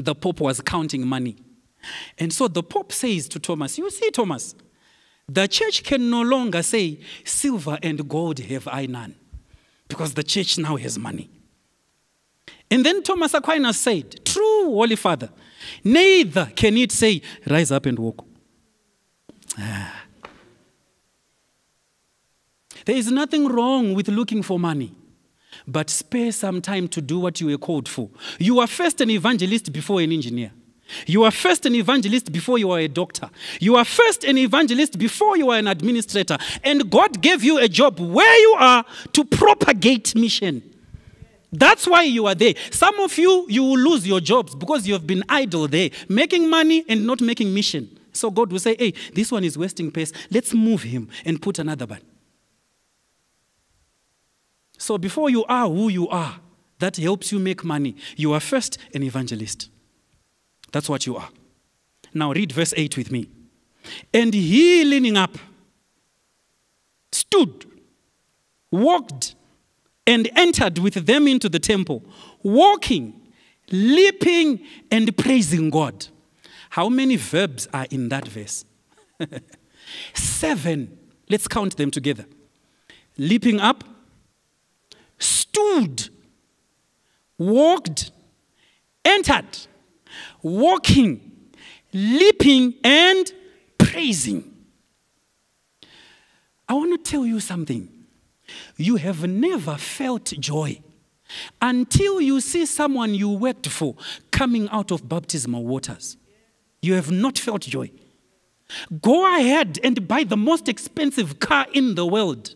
the Pope was counting money. And so the Pope says to Thomas, You see, Thomas, the church can no longer say, Silver and gold have I none, because the church now has money. And then Thomas Aquinas said, True, Holy Father, neither can it say, Rise up and walk. Ah. There is nothing wrong with looking for money, but spare some time to do what you were called for. You are first an evangelist before an engineer. You are first an evangelist before you are a doctor. You are first an evangelist before you are an administrator. And God gave you a job where you are to propagate mission. That's why you are there. Some of you, you will lose your jobs because you have been idle there, making money and not making mission. So God will say, hey, this one is wasting pace. Let's move him and put another one. So before you are who you are, that helps you make money, you are first an evangelist. That's what you are. Now read verse 8 with me. And he leaning up, stood, walked, and entered with them into the temple, walking, leaping, and praising God. How many verbs are in that verse? Seven. Let's count them together. Leaping up, stood, walked, entered, walking, leaping, and praising. I want to tell you something. You have never felt joy until you see someone you worked for coming out of baptismal waters. You have not felt joy. Go ahead and buy the most expensive car in the world.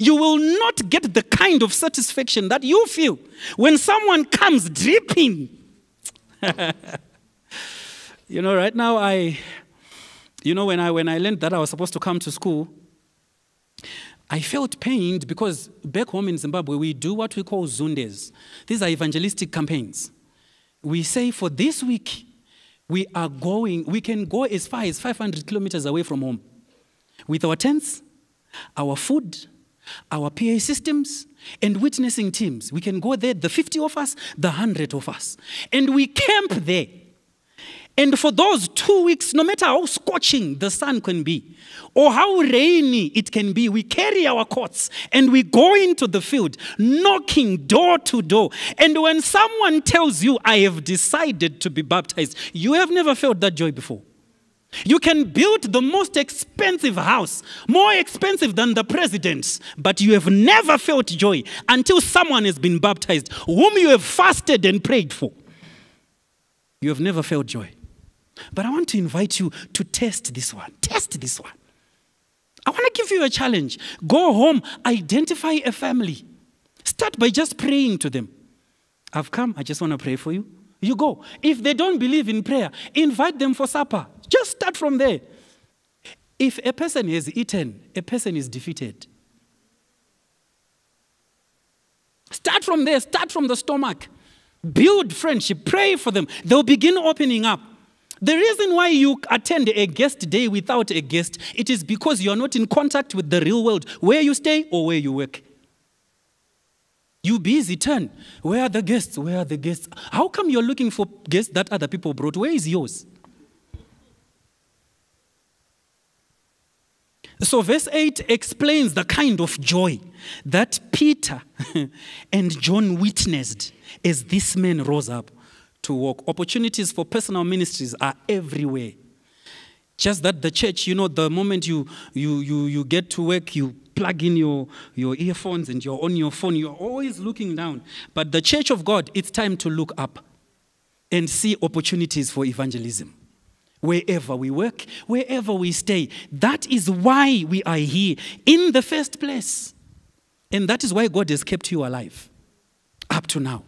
You will not get the kind of satisfaction that you feel when someone comes dripping. you know, right now I, you know, when I when I learned that I was supposed to come to school, I felt pained because back home in Zimbabwe, we do what we call Zundes. These are evangelistic campaigns. We say for this week, we are going, we can go as far as 500 kilometers away from home with our tents, our food, our PA systems, and witnessing teams. We can go there, the 50 of us, the 100 of us. And we camp there. And for those two weeks, no matter how scorching the sun can be, or how rainy it can be, we carry our cots and we go into the field, knocking door to door. And when someone tells you, I have decided to be baptized, you have never felt that joy before. You can build the most expensive house, more expensive than the president's, but you have never felt joy until someone has been baptized, whom you have fasted and prayed for. You have never felt joy. But I want to invite you to test this one. Test this one. I want to give you a challenge. Go home, identify a family. Start by just praying to them. I've come, I just want to pray for you. You go. If they don't believe in prayer, invite them for supper. Just start from there. If a person has eaten, a person is defeated. Start from there, start from the stomach. Build friendship, pray for them. They'll begin opening up. The reason why you attend a guest day without a guest, it is because you are not in contact with the real world, where you stay or where you work. You busy turn. Where are the guests? Where are the guests? How come you're looking for guests that other people brought? Where is yours? So, verse 8 explains the kind of joy that Peter and John witnessed as this man rose up to walk. Opportunities for personal ministries are everywhere. Just that the church, you know, the moment you, you, you, you get to work, you plug in your, your earphones and you're on your phone, you're always looking down. But the church of God, it's time to look up and see opportunities for evangelism wherever we work, wherever we stay. That is why we are here in the first place. And that is why God has kept you alive up to now.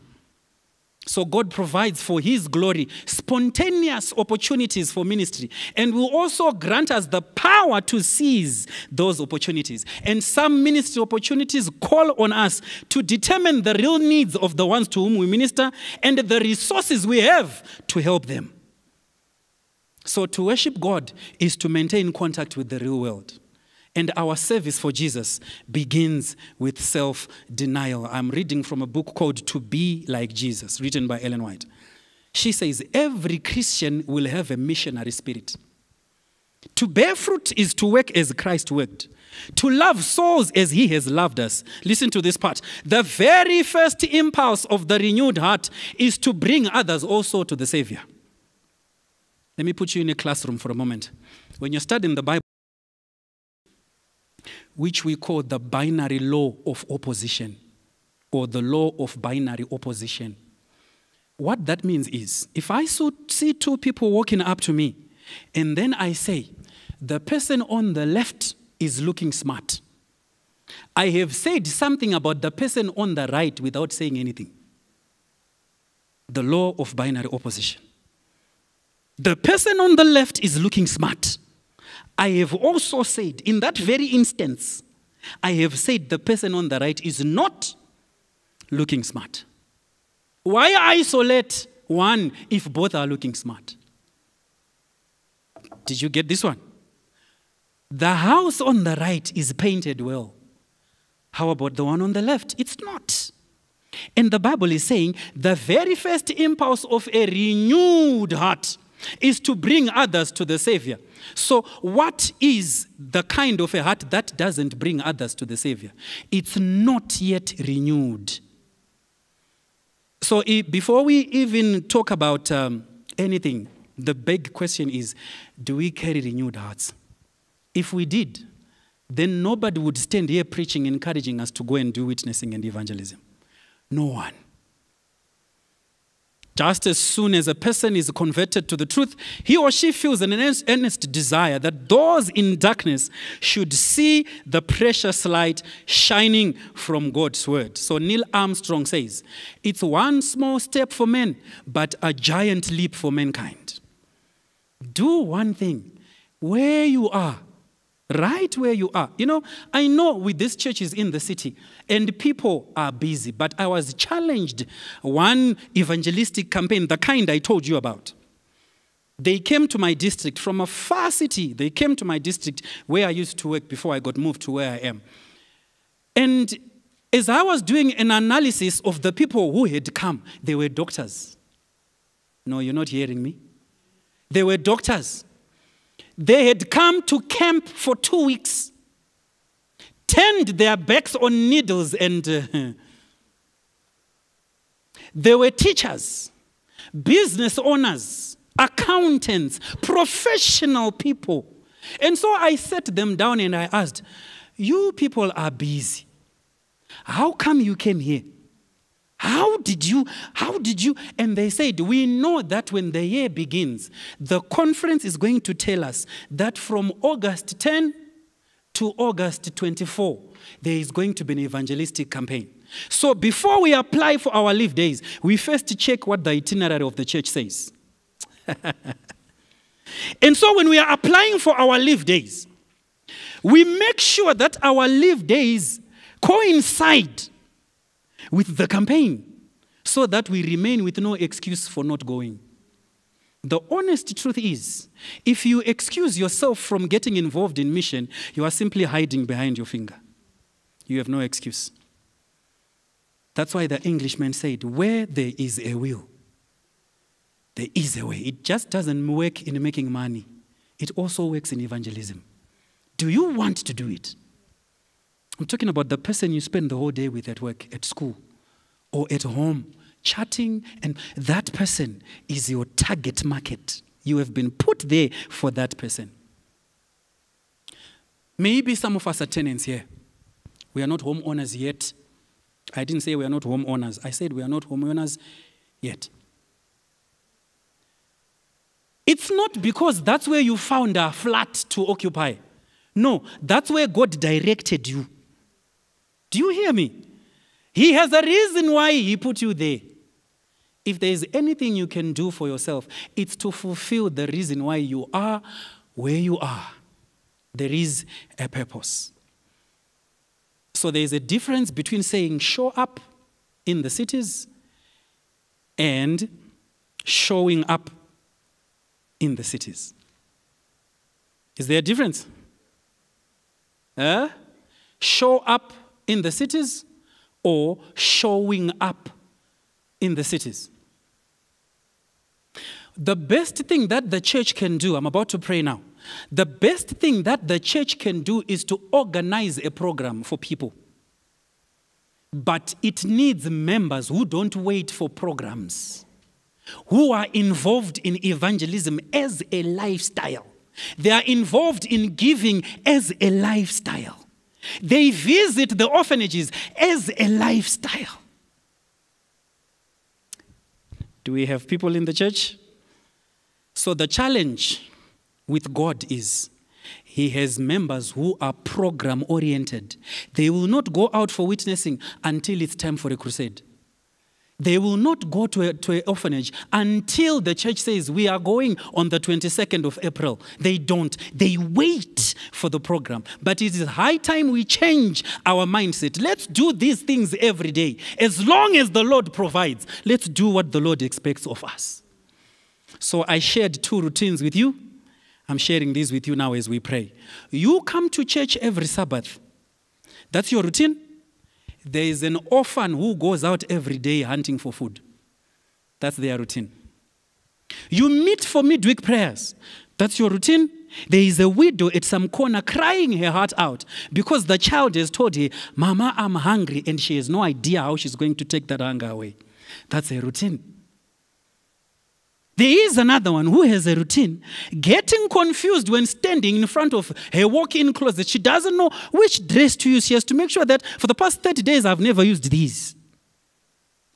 So God provides for His glory spontaneous opportunities for ministry and will also grant us the power to seize those opportunities. And some ministry opportunities call on us to determine the real needs of the ones to whom we minister and the resources we have to help them. So to worship God is to maintain contact with the real world. And our service for Jesus begins with self denial. I'm reading from a book called To Be Like Jesus, written by Ellen White. She says, Every Christian will have a missionary spirit. To bear fruit is to work as Christ worked, to love souls as he has loved us. Listen to this part. The very first impulse of the renewed heart is to bring others also to the Savior. Let me put you in a classroom for a moment. When you're studying the Bible, which we call the binary law of opposition or the law of binary opposition. What that means is if I see two people walking up to me and then I say, the person on the left is looking smart, I have said something about the person on the right without saying anything. The law of binary opposition. The person on the left is looking smart. I have also said, in that very instance, I have said the person on the right is not looking smart. Why isolate one if both are looking smart? Did you get this one? The house on the right is painted well. How about the one on the left? It's not. And the Bible is saying the very first impulse of a renewed heart is to bring others to the Savior. So, what is the kind of a heart that doesn't bring others to the Savior? It's not yet renewed. So, before we even talk about um, anything, the big question is do we carry renewed hearts? If we did, then nobody would stand here preaching, encouraging us to go and do witnessing and evangelism. No one. Just as soon as a person is converted to the truth, he or she feels an earnest desire that those in darkness should see the precious light shining from God's word. So Neil Armstrong says, It's one small step for men, but a giant leap for mankind. Do one thing where you are right where you are. You know, I know with these churches in the city and people are busy, but I was challenged one evangelistic campaign, the kind I told you about. They came to my district from a far city. They came to my district where I used to work before I got moved to where I am. And as I was doing an analysis of the people who had come, they were doctors. No, you're not hearing me. They were doctors. They had come to camp for two weeks, turned their backs on needles, and uh, they were teachers, business owners, accountants, professional people. And so I sat them down and I asked, You people are busy. How come you came here? How did you? How did you? And they said, We know that when the year begins, the conference is going to tell us that from August 10 to August 24, there is going to be an evangelistic campaign. So before we apply for our leave days, we first check what the itinerary of the church says. and so when we are applying for our leave days, we make sure that our leave days coincide with the campaign so that we remain with no excuse for not going. The honest truth is, if you excuse yourself from getting involved in mission, you are simply hiding behind your finger. You have no excuse. That's why the Englishman said, Where there is a will, there is a way. It just doesn't work in making money, it also works in evangelism. Do you want to do it? I'm talking about the person you spend the whole day with at work, at school, or at home, chatting, and that person is your target market. You have been put there for that person. Maybe some of us are tenants here. We are not homeowners yet. I didn't say we are not homeowners. I said we are not homeowners yet. It's not because that's where you found a flat to occupy. No, that's where God directed you. Do you hear me? He has a reason why He put you there. If there is anything you can do for yourself, it's to fulfill the reason why you are where you are. There is a purpose. So there is a difference between saying show up in the cities and showing up in the cities. Is there a difference? Huh? Show up in the cities or showing up in the cities? The best thing that the church can do, I'm about to pray now. The best thing that the church can do is to organize a program for people. But it needs members who don't wait for programs, who are involved in evangelism as a lifestyle. They are involved in giving as a lifestyle. They visit the orphanages as a lifestyle. Do we have people in the church? So the challenge with God is He has members who are program oriented. They will not go out for witnessing until it's time for a crusade. They will not go to, a, to an orphanage until the church says, We are going on the 22nd of April. They don't. They wait for the program. But it is high time we change our mindset. Let's do these things every day. As long as the Lord provides, let's do what the Lord expects of us. So I shared two routines with you. I'm sharing these with you now as we pray. You come to church every Sabbath. That's your routine. There is an orphan who goes out every day hunting for food. That's their routine. You meet for midweek prayers. That's your routine. There is a widow at some corner crying her heart out because the child has told her, Mama, I'm hungry, and she has no idea how she's going to take that hunger away. That's a routine. There is another one who has a routine, getting confused when standing in front of her walk in closet. She doesn't know which dress to use. She has to make sure that for the past 30 days, I've never used these.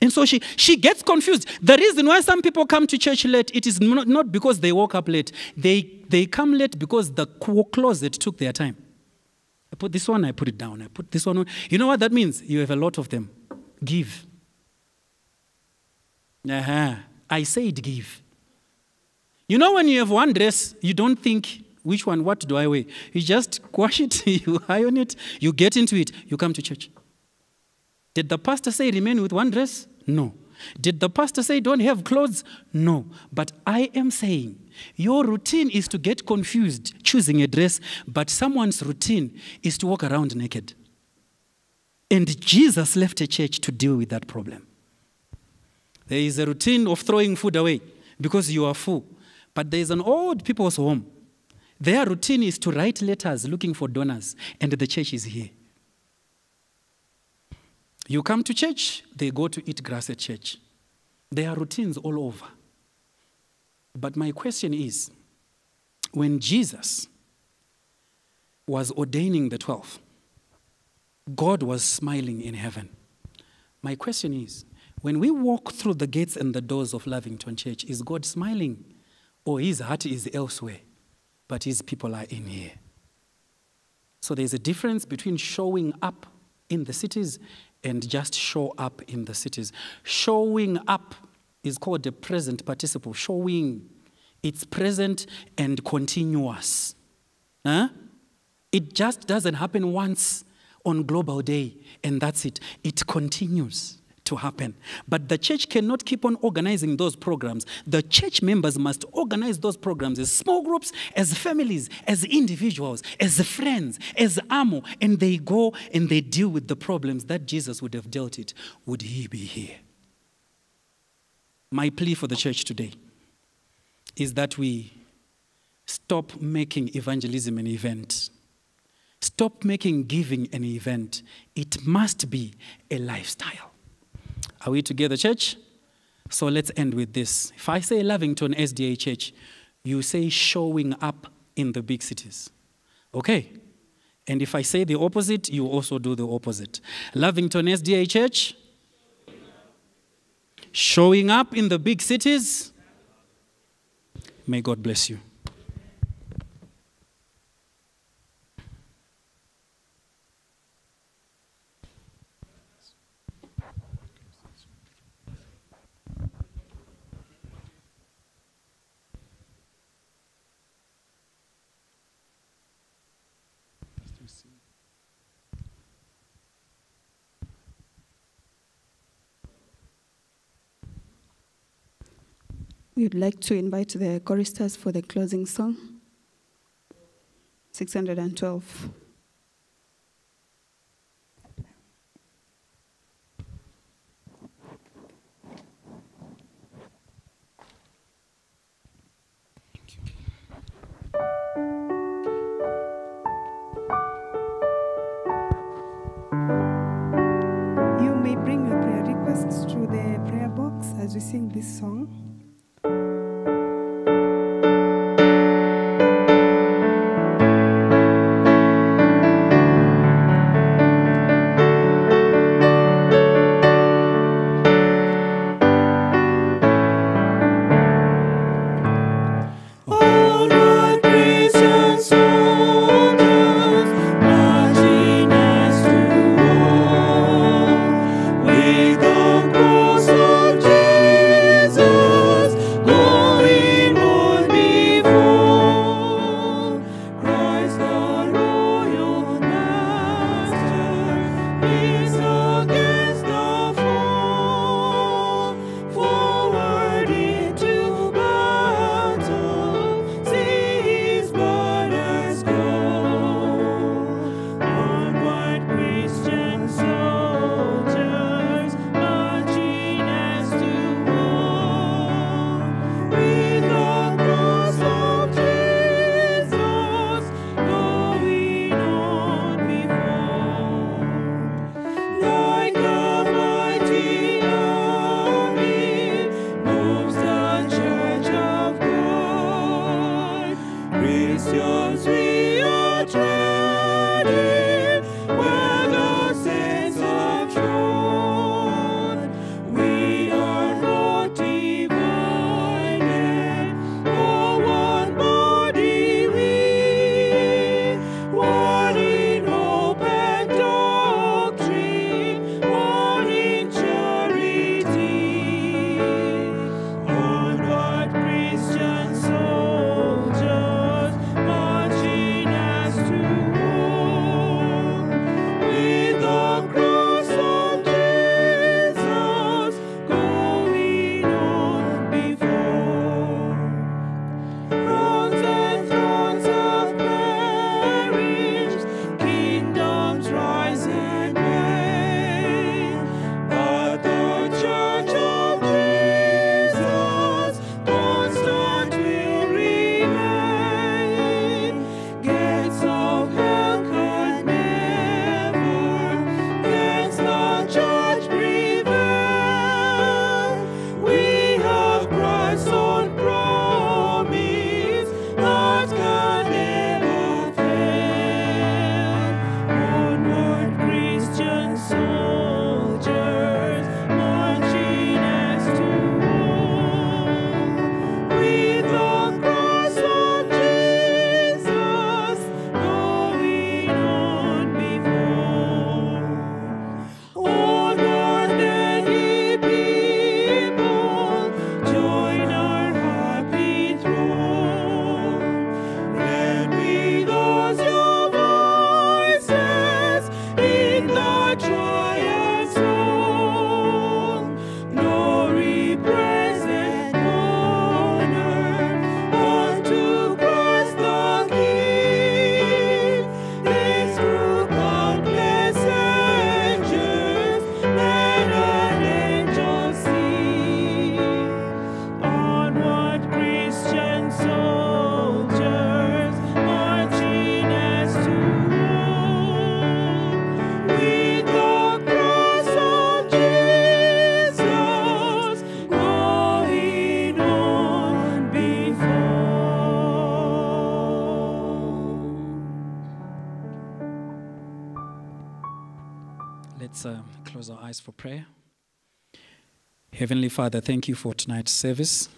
And so she, she gets confused. The reason why some people come to church late, it is not, not because they woke up late. They, they come late because the closet took their time. I put this one, I put it down. I put this one on. You know what that means? You have a lot of them. Give. Uh-huh. I said give. You know, when you have one dress, you don't think, which one, what do I wear? You just wash it, you iron it, you get into it, you come to church. Did the pastor say remain with one dress? No. Did the pastor say don't have clothes? No. But I am saying your routine is to get confused choosing a dress, but someone's routine is to walk around naked. And Jesus left a church to deal with that problem. There is a routine of throwing food away because you are full. But there's an old people's home. Their routine is to write letters looking for donors, and the church is here. You come to church, they go to eat grass at church. There are routines all over. But my question is when Jesus was ordaining the 12, God was smiling in heaven. My question is when we walk through the gates and the doors of Lavington Church, is God smiling? Or his heart is elsewhere, but his people are in here. So there's a difference between showing up in the cities and just show up in the cities. Showing up is called the present participle. Showing, it's present and continuous. Huh? It just doesn't happen once on Global Day and that's it. It continues to happen. But the church cannot keep on organizing those programs. The church members must organize those programs as small groups, as families, as individuals, as friends, as AMO, and they go and they deal with the problems that Jesus would have dealt it. Would he be here? My plea for the church today is that we stop making evangelism an event. Stop making giving an event. It must be a lifestyle. Are we together, church? So let's end with this. If I say Lavington SDA Church, you say showing up in the big cities. Okay? And if I say the opposite, you also do the opposite. Lavington SDA Church, showing up in the big cities. May God bless you. We'd like to invite the choristers for the closing song, 612. eyes for prayer. Heavenly Father, thank you for tonight's service.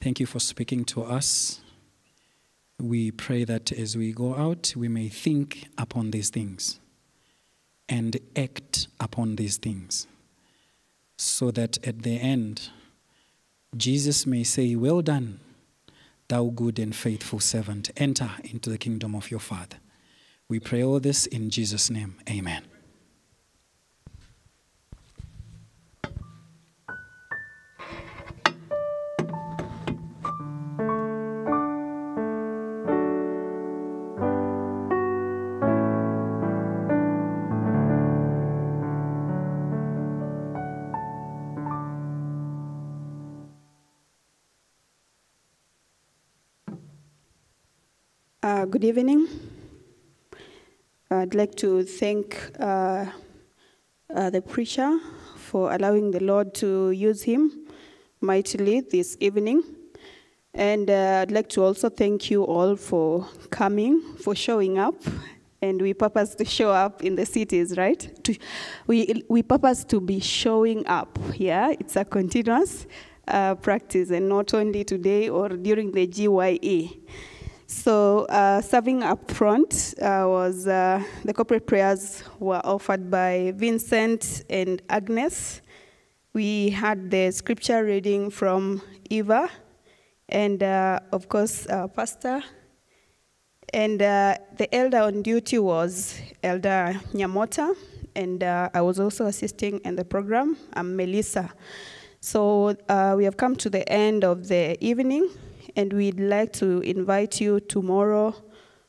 Thank you for speaking to us. We pray that as we go out, we may think upon these things and act upon these things so that at the end, Jesus may say, Well done, thou good and faithful servant, enter into the kingdom of your Father. We pray all this in Jesus' name. Amen. Good evening. I'd like to thank uh, uh, the preacher for allowing the Lord to use him mightily this evening. And uh, I'd like to also thank you all for coming, for showing up. And we purpose to show up in the cities, right? To, we, we purpose to be showing up, yeah? It's a continuous uh, practice, and not only today or during the GYE. So uh, serving up front uh, was uh, the corporate prayers were offered by Vincent and Agnes. We had the scripture reading from Eva, and uh, of course, uh, Pastor. And uh, the elder on duty was Elder Nyamota, and I was also assisting in the program. I'm Melissa. So we have come to the end of the evening and we'd like to invite you tomorrow,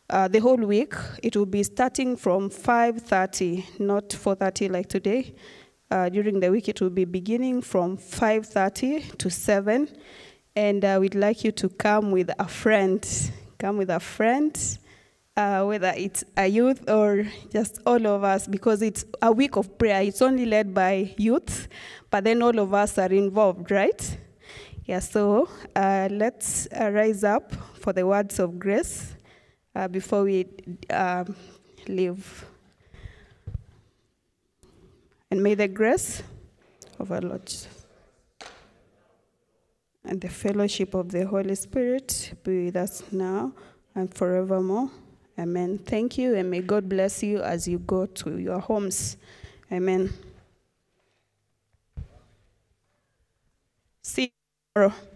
uh, the whole week. It will be starting from 5.30, not 4.30 like today. Uh, during the week, it will be beginning from 5.30 to 7. And uh, we'd like you to come with a friend. Come with a friend, uh, whether it's a youth or just all of us, because it's a week of prayer. It's only led by youth, but then all of us are involved, right? Yeah, so uh, let's uh, rise up for the words of grace uh, before we um, leave. And may the grace of our Lord and the fellowship of the Holy Spirit be with us now and forevermore. Amen. Thank you, and may God bless you as you go to your homes. Amen. See tomorrow.